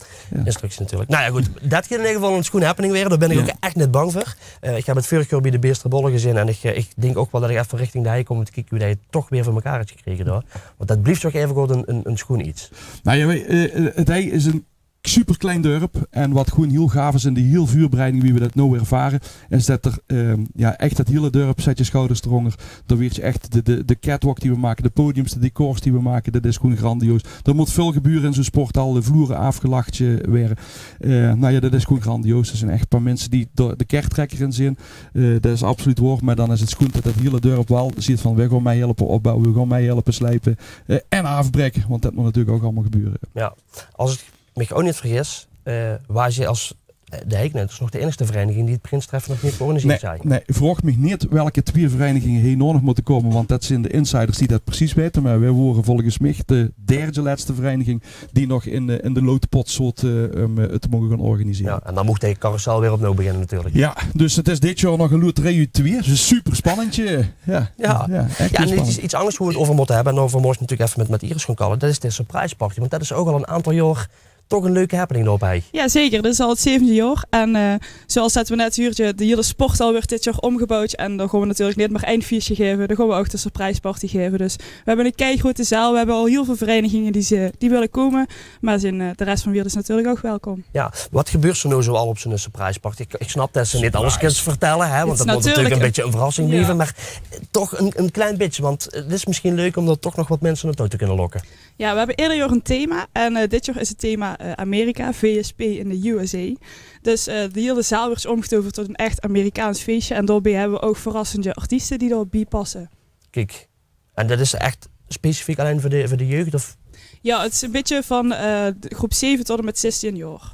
instructies natuurlijk. Nou ja, goed. Dat gaat in ieder geval een schoon happening weer. Daar ben ik Ja. ook echt niet bang voor. Eh, ik heb het vorige keer bij de Beesterbollen gezien. En ik, eh, ik denk ook wel dat ik even richting de hei kom om te kijken hoe dat je het toch weer voor elkaar hebt gekregen. Daar. Want dat blijft toch even goed een, een, een schoon iets. Nou, eh, eh, het hei is een super klein dorp. En wat gewoon heel gaaf is in de heel vuurbreiding, wie we dat nou ervaren, is dat er ehm, ja, echt dat hele dorp zet je schouders eronder. Dan weet je echt de, de, de catwalk die we maken, de podiums, de decors die we maken, dat is gewoon grandioos. Er moet veel gebeuren in zo'n sporthal, de vloeren afgelachtje werden. Eh, nou ja, dat is gewoon grandioos. Er zijn echt een paar mensen die door de kerktrekker in zijn. Eh, dat is absoluut waar, maar dan is het goed dat het hele dorp wel ziet van, we gaan mij helpen opbouwen, we gaan mij helpen slijpen eh, en afbreken, want dat moet natuurlijk ook allemaal gebeuren. Ja, als ik me ook niet vergis, eh waar je als eh, de Heiknet is nog de enige vereniging die het Prinstreffen nog niet Nee, georganiseerd zijn. nee, vraag me niet welke twee verenigingen hier nog moeten komen, want dat zijn de insiders die dat precies weten. Maar wij worden volgens mij de derde laatste vereniging die nog in de, in de loodpot soort eh, um, eh, het mogen gaan organiseren. Ja, en dan mocht de carousel weer opnieuw beginnen natuurlijk. Ja, dus het is dit jaar nog een loterij uit twee. Dus super spannendje. Ja, Ja, ja, ja en dit is iets anders hoe we het over moeten hebben. En over morgen natuurlijk even met, met Iris gaan kallen. Dat is de surprise party. Want dat is ook al een aantal jaar toch een leuke happening hij. Ja, zeker. Dit is al het zevende jaar. En eh, zoals dat we net huurtje, de hele sporthal wordt dit jaar omgebouwd. En dan gaan we natuurlijk niet maar één feestje geven. Dan gaan we ook de surprise party geven. Dus we hebben een keigrote zaal. We hebben al heel veel verenigingen die, ze, die willen komen. Maar zijn, eh, de rest van Wierd is natuurlijk ook welkom. Ja, wat gebeurt er nou zo al op zo'n surprise party? Ik, ik snap dat ze niet alles kunnen vertellen, hè, want dat moet natuurlijk een beetje een verrassing Ja. blijven. Maar eh, toch een, een klein beetje, want het is misschien leuk om er toch nog wat mensen naartoe te kunnen lokken. Ja, we hebben ieder jaar een thema. En eh, dit jaar is het thema eh, Amerika, VSP in de USA. Dus eh, de hele zaal wordt omgetoverd tot een echt Amerikaans feestje. En daarbij hebben we ook verrassende artiesten die erbij passen. Kijk, en dat is echt specifiek alleen voor de, voor de jeugd? Of? Ja, het is een beetje van eh, groep 7 tot en met 16 jaar.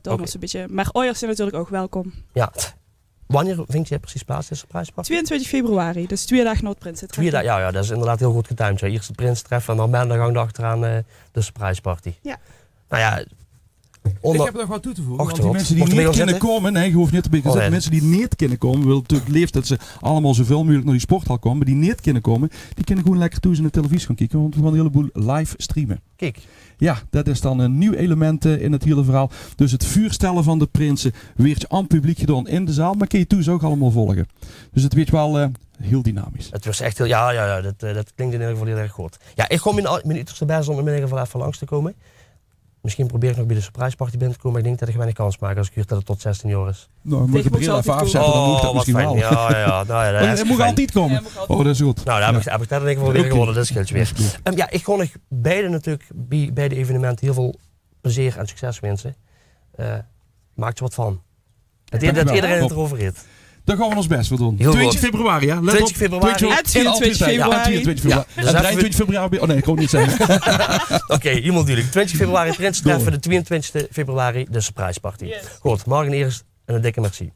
Dat Oké. was een beetje. Maar ouders zijn natuurlijk ook welkom. Ja. Wanneer vindt je precies plaats, de surprise party? 22 februari, dus twee dagen na het. Twee dagen, ja, ja, dat is inderdaad heel goed getimed. Ja. Eerst prins treffen en dan maandag achteraan eh de surprise party. Ja. Nou ja, onder... Ik heb nog wat toe te voegen. Want die Achterop. mensen die niet kunnen komen, nee, je hoeft niet te beginnen. Oh. Mensen die niet kunnen komen, wil natuurlijk liefst dat ze allemaal zoveel mogelijk naar die sporthal komen. Maar die niet kunnen komen, die kunnen gewoon lekker thuis in de televisie gaan kijken. Want we gaan een heleboel live streamen. Kijk. Ja, dat is dan een nieuw element eh, in het hele verhaal. Dus het vuurstellen van de prinsen weert aan het publiek gedaan in de zaal. Maar kun je thuis ook allemaal volgen. Dus het wordt wel eh, heel dynamisch. Het was echt heel, ja, ja, ja dat, eh, dat klinkt in ieder geval heel erg goed. Ja, ik kom mijn, mijn uiterste best om in ieder geval even langs te komen. Misschien probeer ik nog bij de surprise party binnen te komen. Maar ik denk dat ik weinig kans maak als ik huur dat het tot 16 jaar is. Nou, moet je bril even afzetten, dan moet dat Oh, wat misschien fijn. wel. Ja, ja, nou ja, dat Oh, moet fijn. altijd komen. Oh, dat is goed. Nou, daar heb ik, heb ik daar in ieder geval weer gewonnen. Dat scheelt weer. Ehm, ja, ik kon nog beide natuurlijk bij, bij de evenementen heel veel plezier en succes wensen. Eh maak er wat van. Dat, dat iedereen het erover heeft. Daar gaan we ons best voor doen. Heel 20 goed. februari, ja. Let 20 op. februari. 20 En 24 altijd, ja. februari. En 22 februari. Ja, dus En even- 23 februari. Oh nee, ik kon niet zeggen. Oké, iemand duidelijk. 20 februari Prins treffen, de 22 februari de surprise party. Goed, morgen eerst en een dikke merci.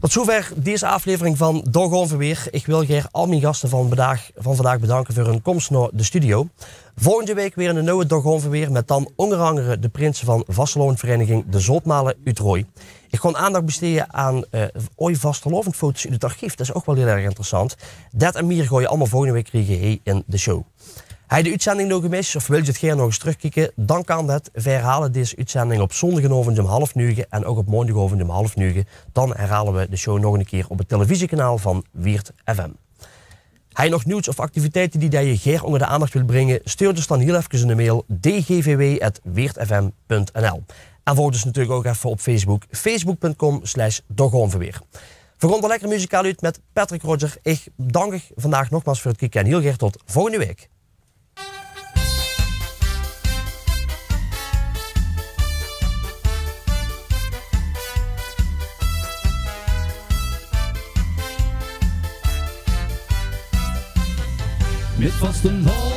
Tot zover deze aflevering van Dogon Verweer. Ik wil graag al mijn gasten van vandaag, van vandaag bedanken voor hun komst naar de studio. Volgende week weer een nieuwe Dogon Verweer met dan onder andere de prinsen van vasteloonvereniging De Zotmalen Utrooi. Ik ga aandacht besteden aan uh, ooit vastelovend foto's uit het archief. Dat is ook wel heel erg interessant. Dat en meer ga je allemaal volgende week krijgen in de show. Hij de uitzending nog gemist of wil je het geen nog eens terugkijken? Dan kan dat. We herhalen deze uitzending op zondagavond om half negen en ook op maandagavond om half negen. Dan herhalen we de show nog een keer op het televisiekanaal van Weert FM. Hij nog nieuws of activiteiten die je geer onder de aandacht wil brengen? Stuur dus dan heel even een mail dgvw.weertfm.nl En volg dus natuurlijk ook even op Facebook, facebook.com slash dogonverweer. We er lekker muzikaal uit met Patrick Roger. Ik dank u vandaag nogmaals voor het kijken en heel graag tot volgende week. Met vaste lovend,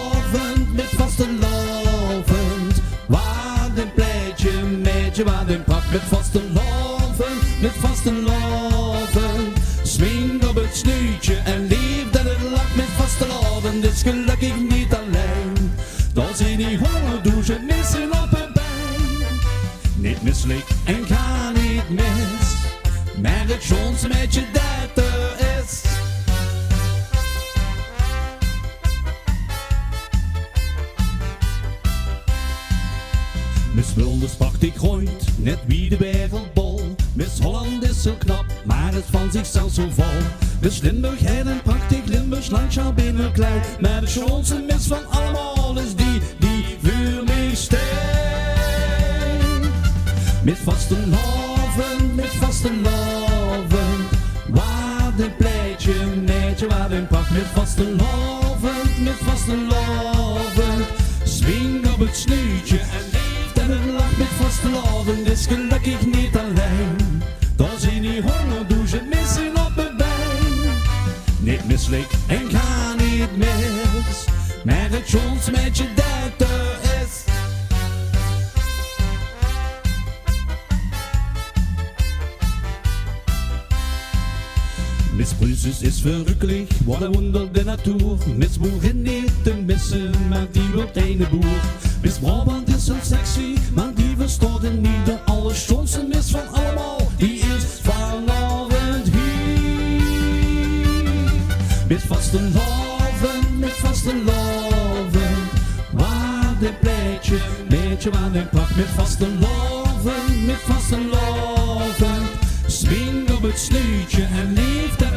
meidje, waar een pak. Met vaste lovend, met vaste Met vaste loven, met vaste loven. Waar de pleitje, meetje waar een pak. Met vaste loven, met vaste loven. Swing op het snuitje en leeft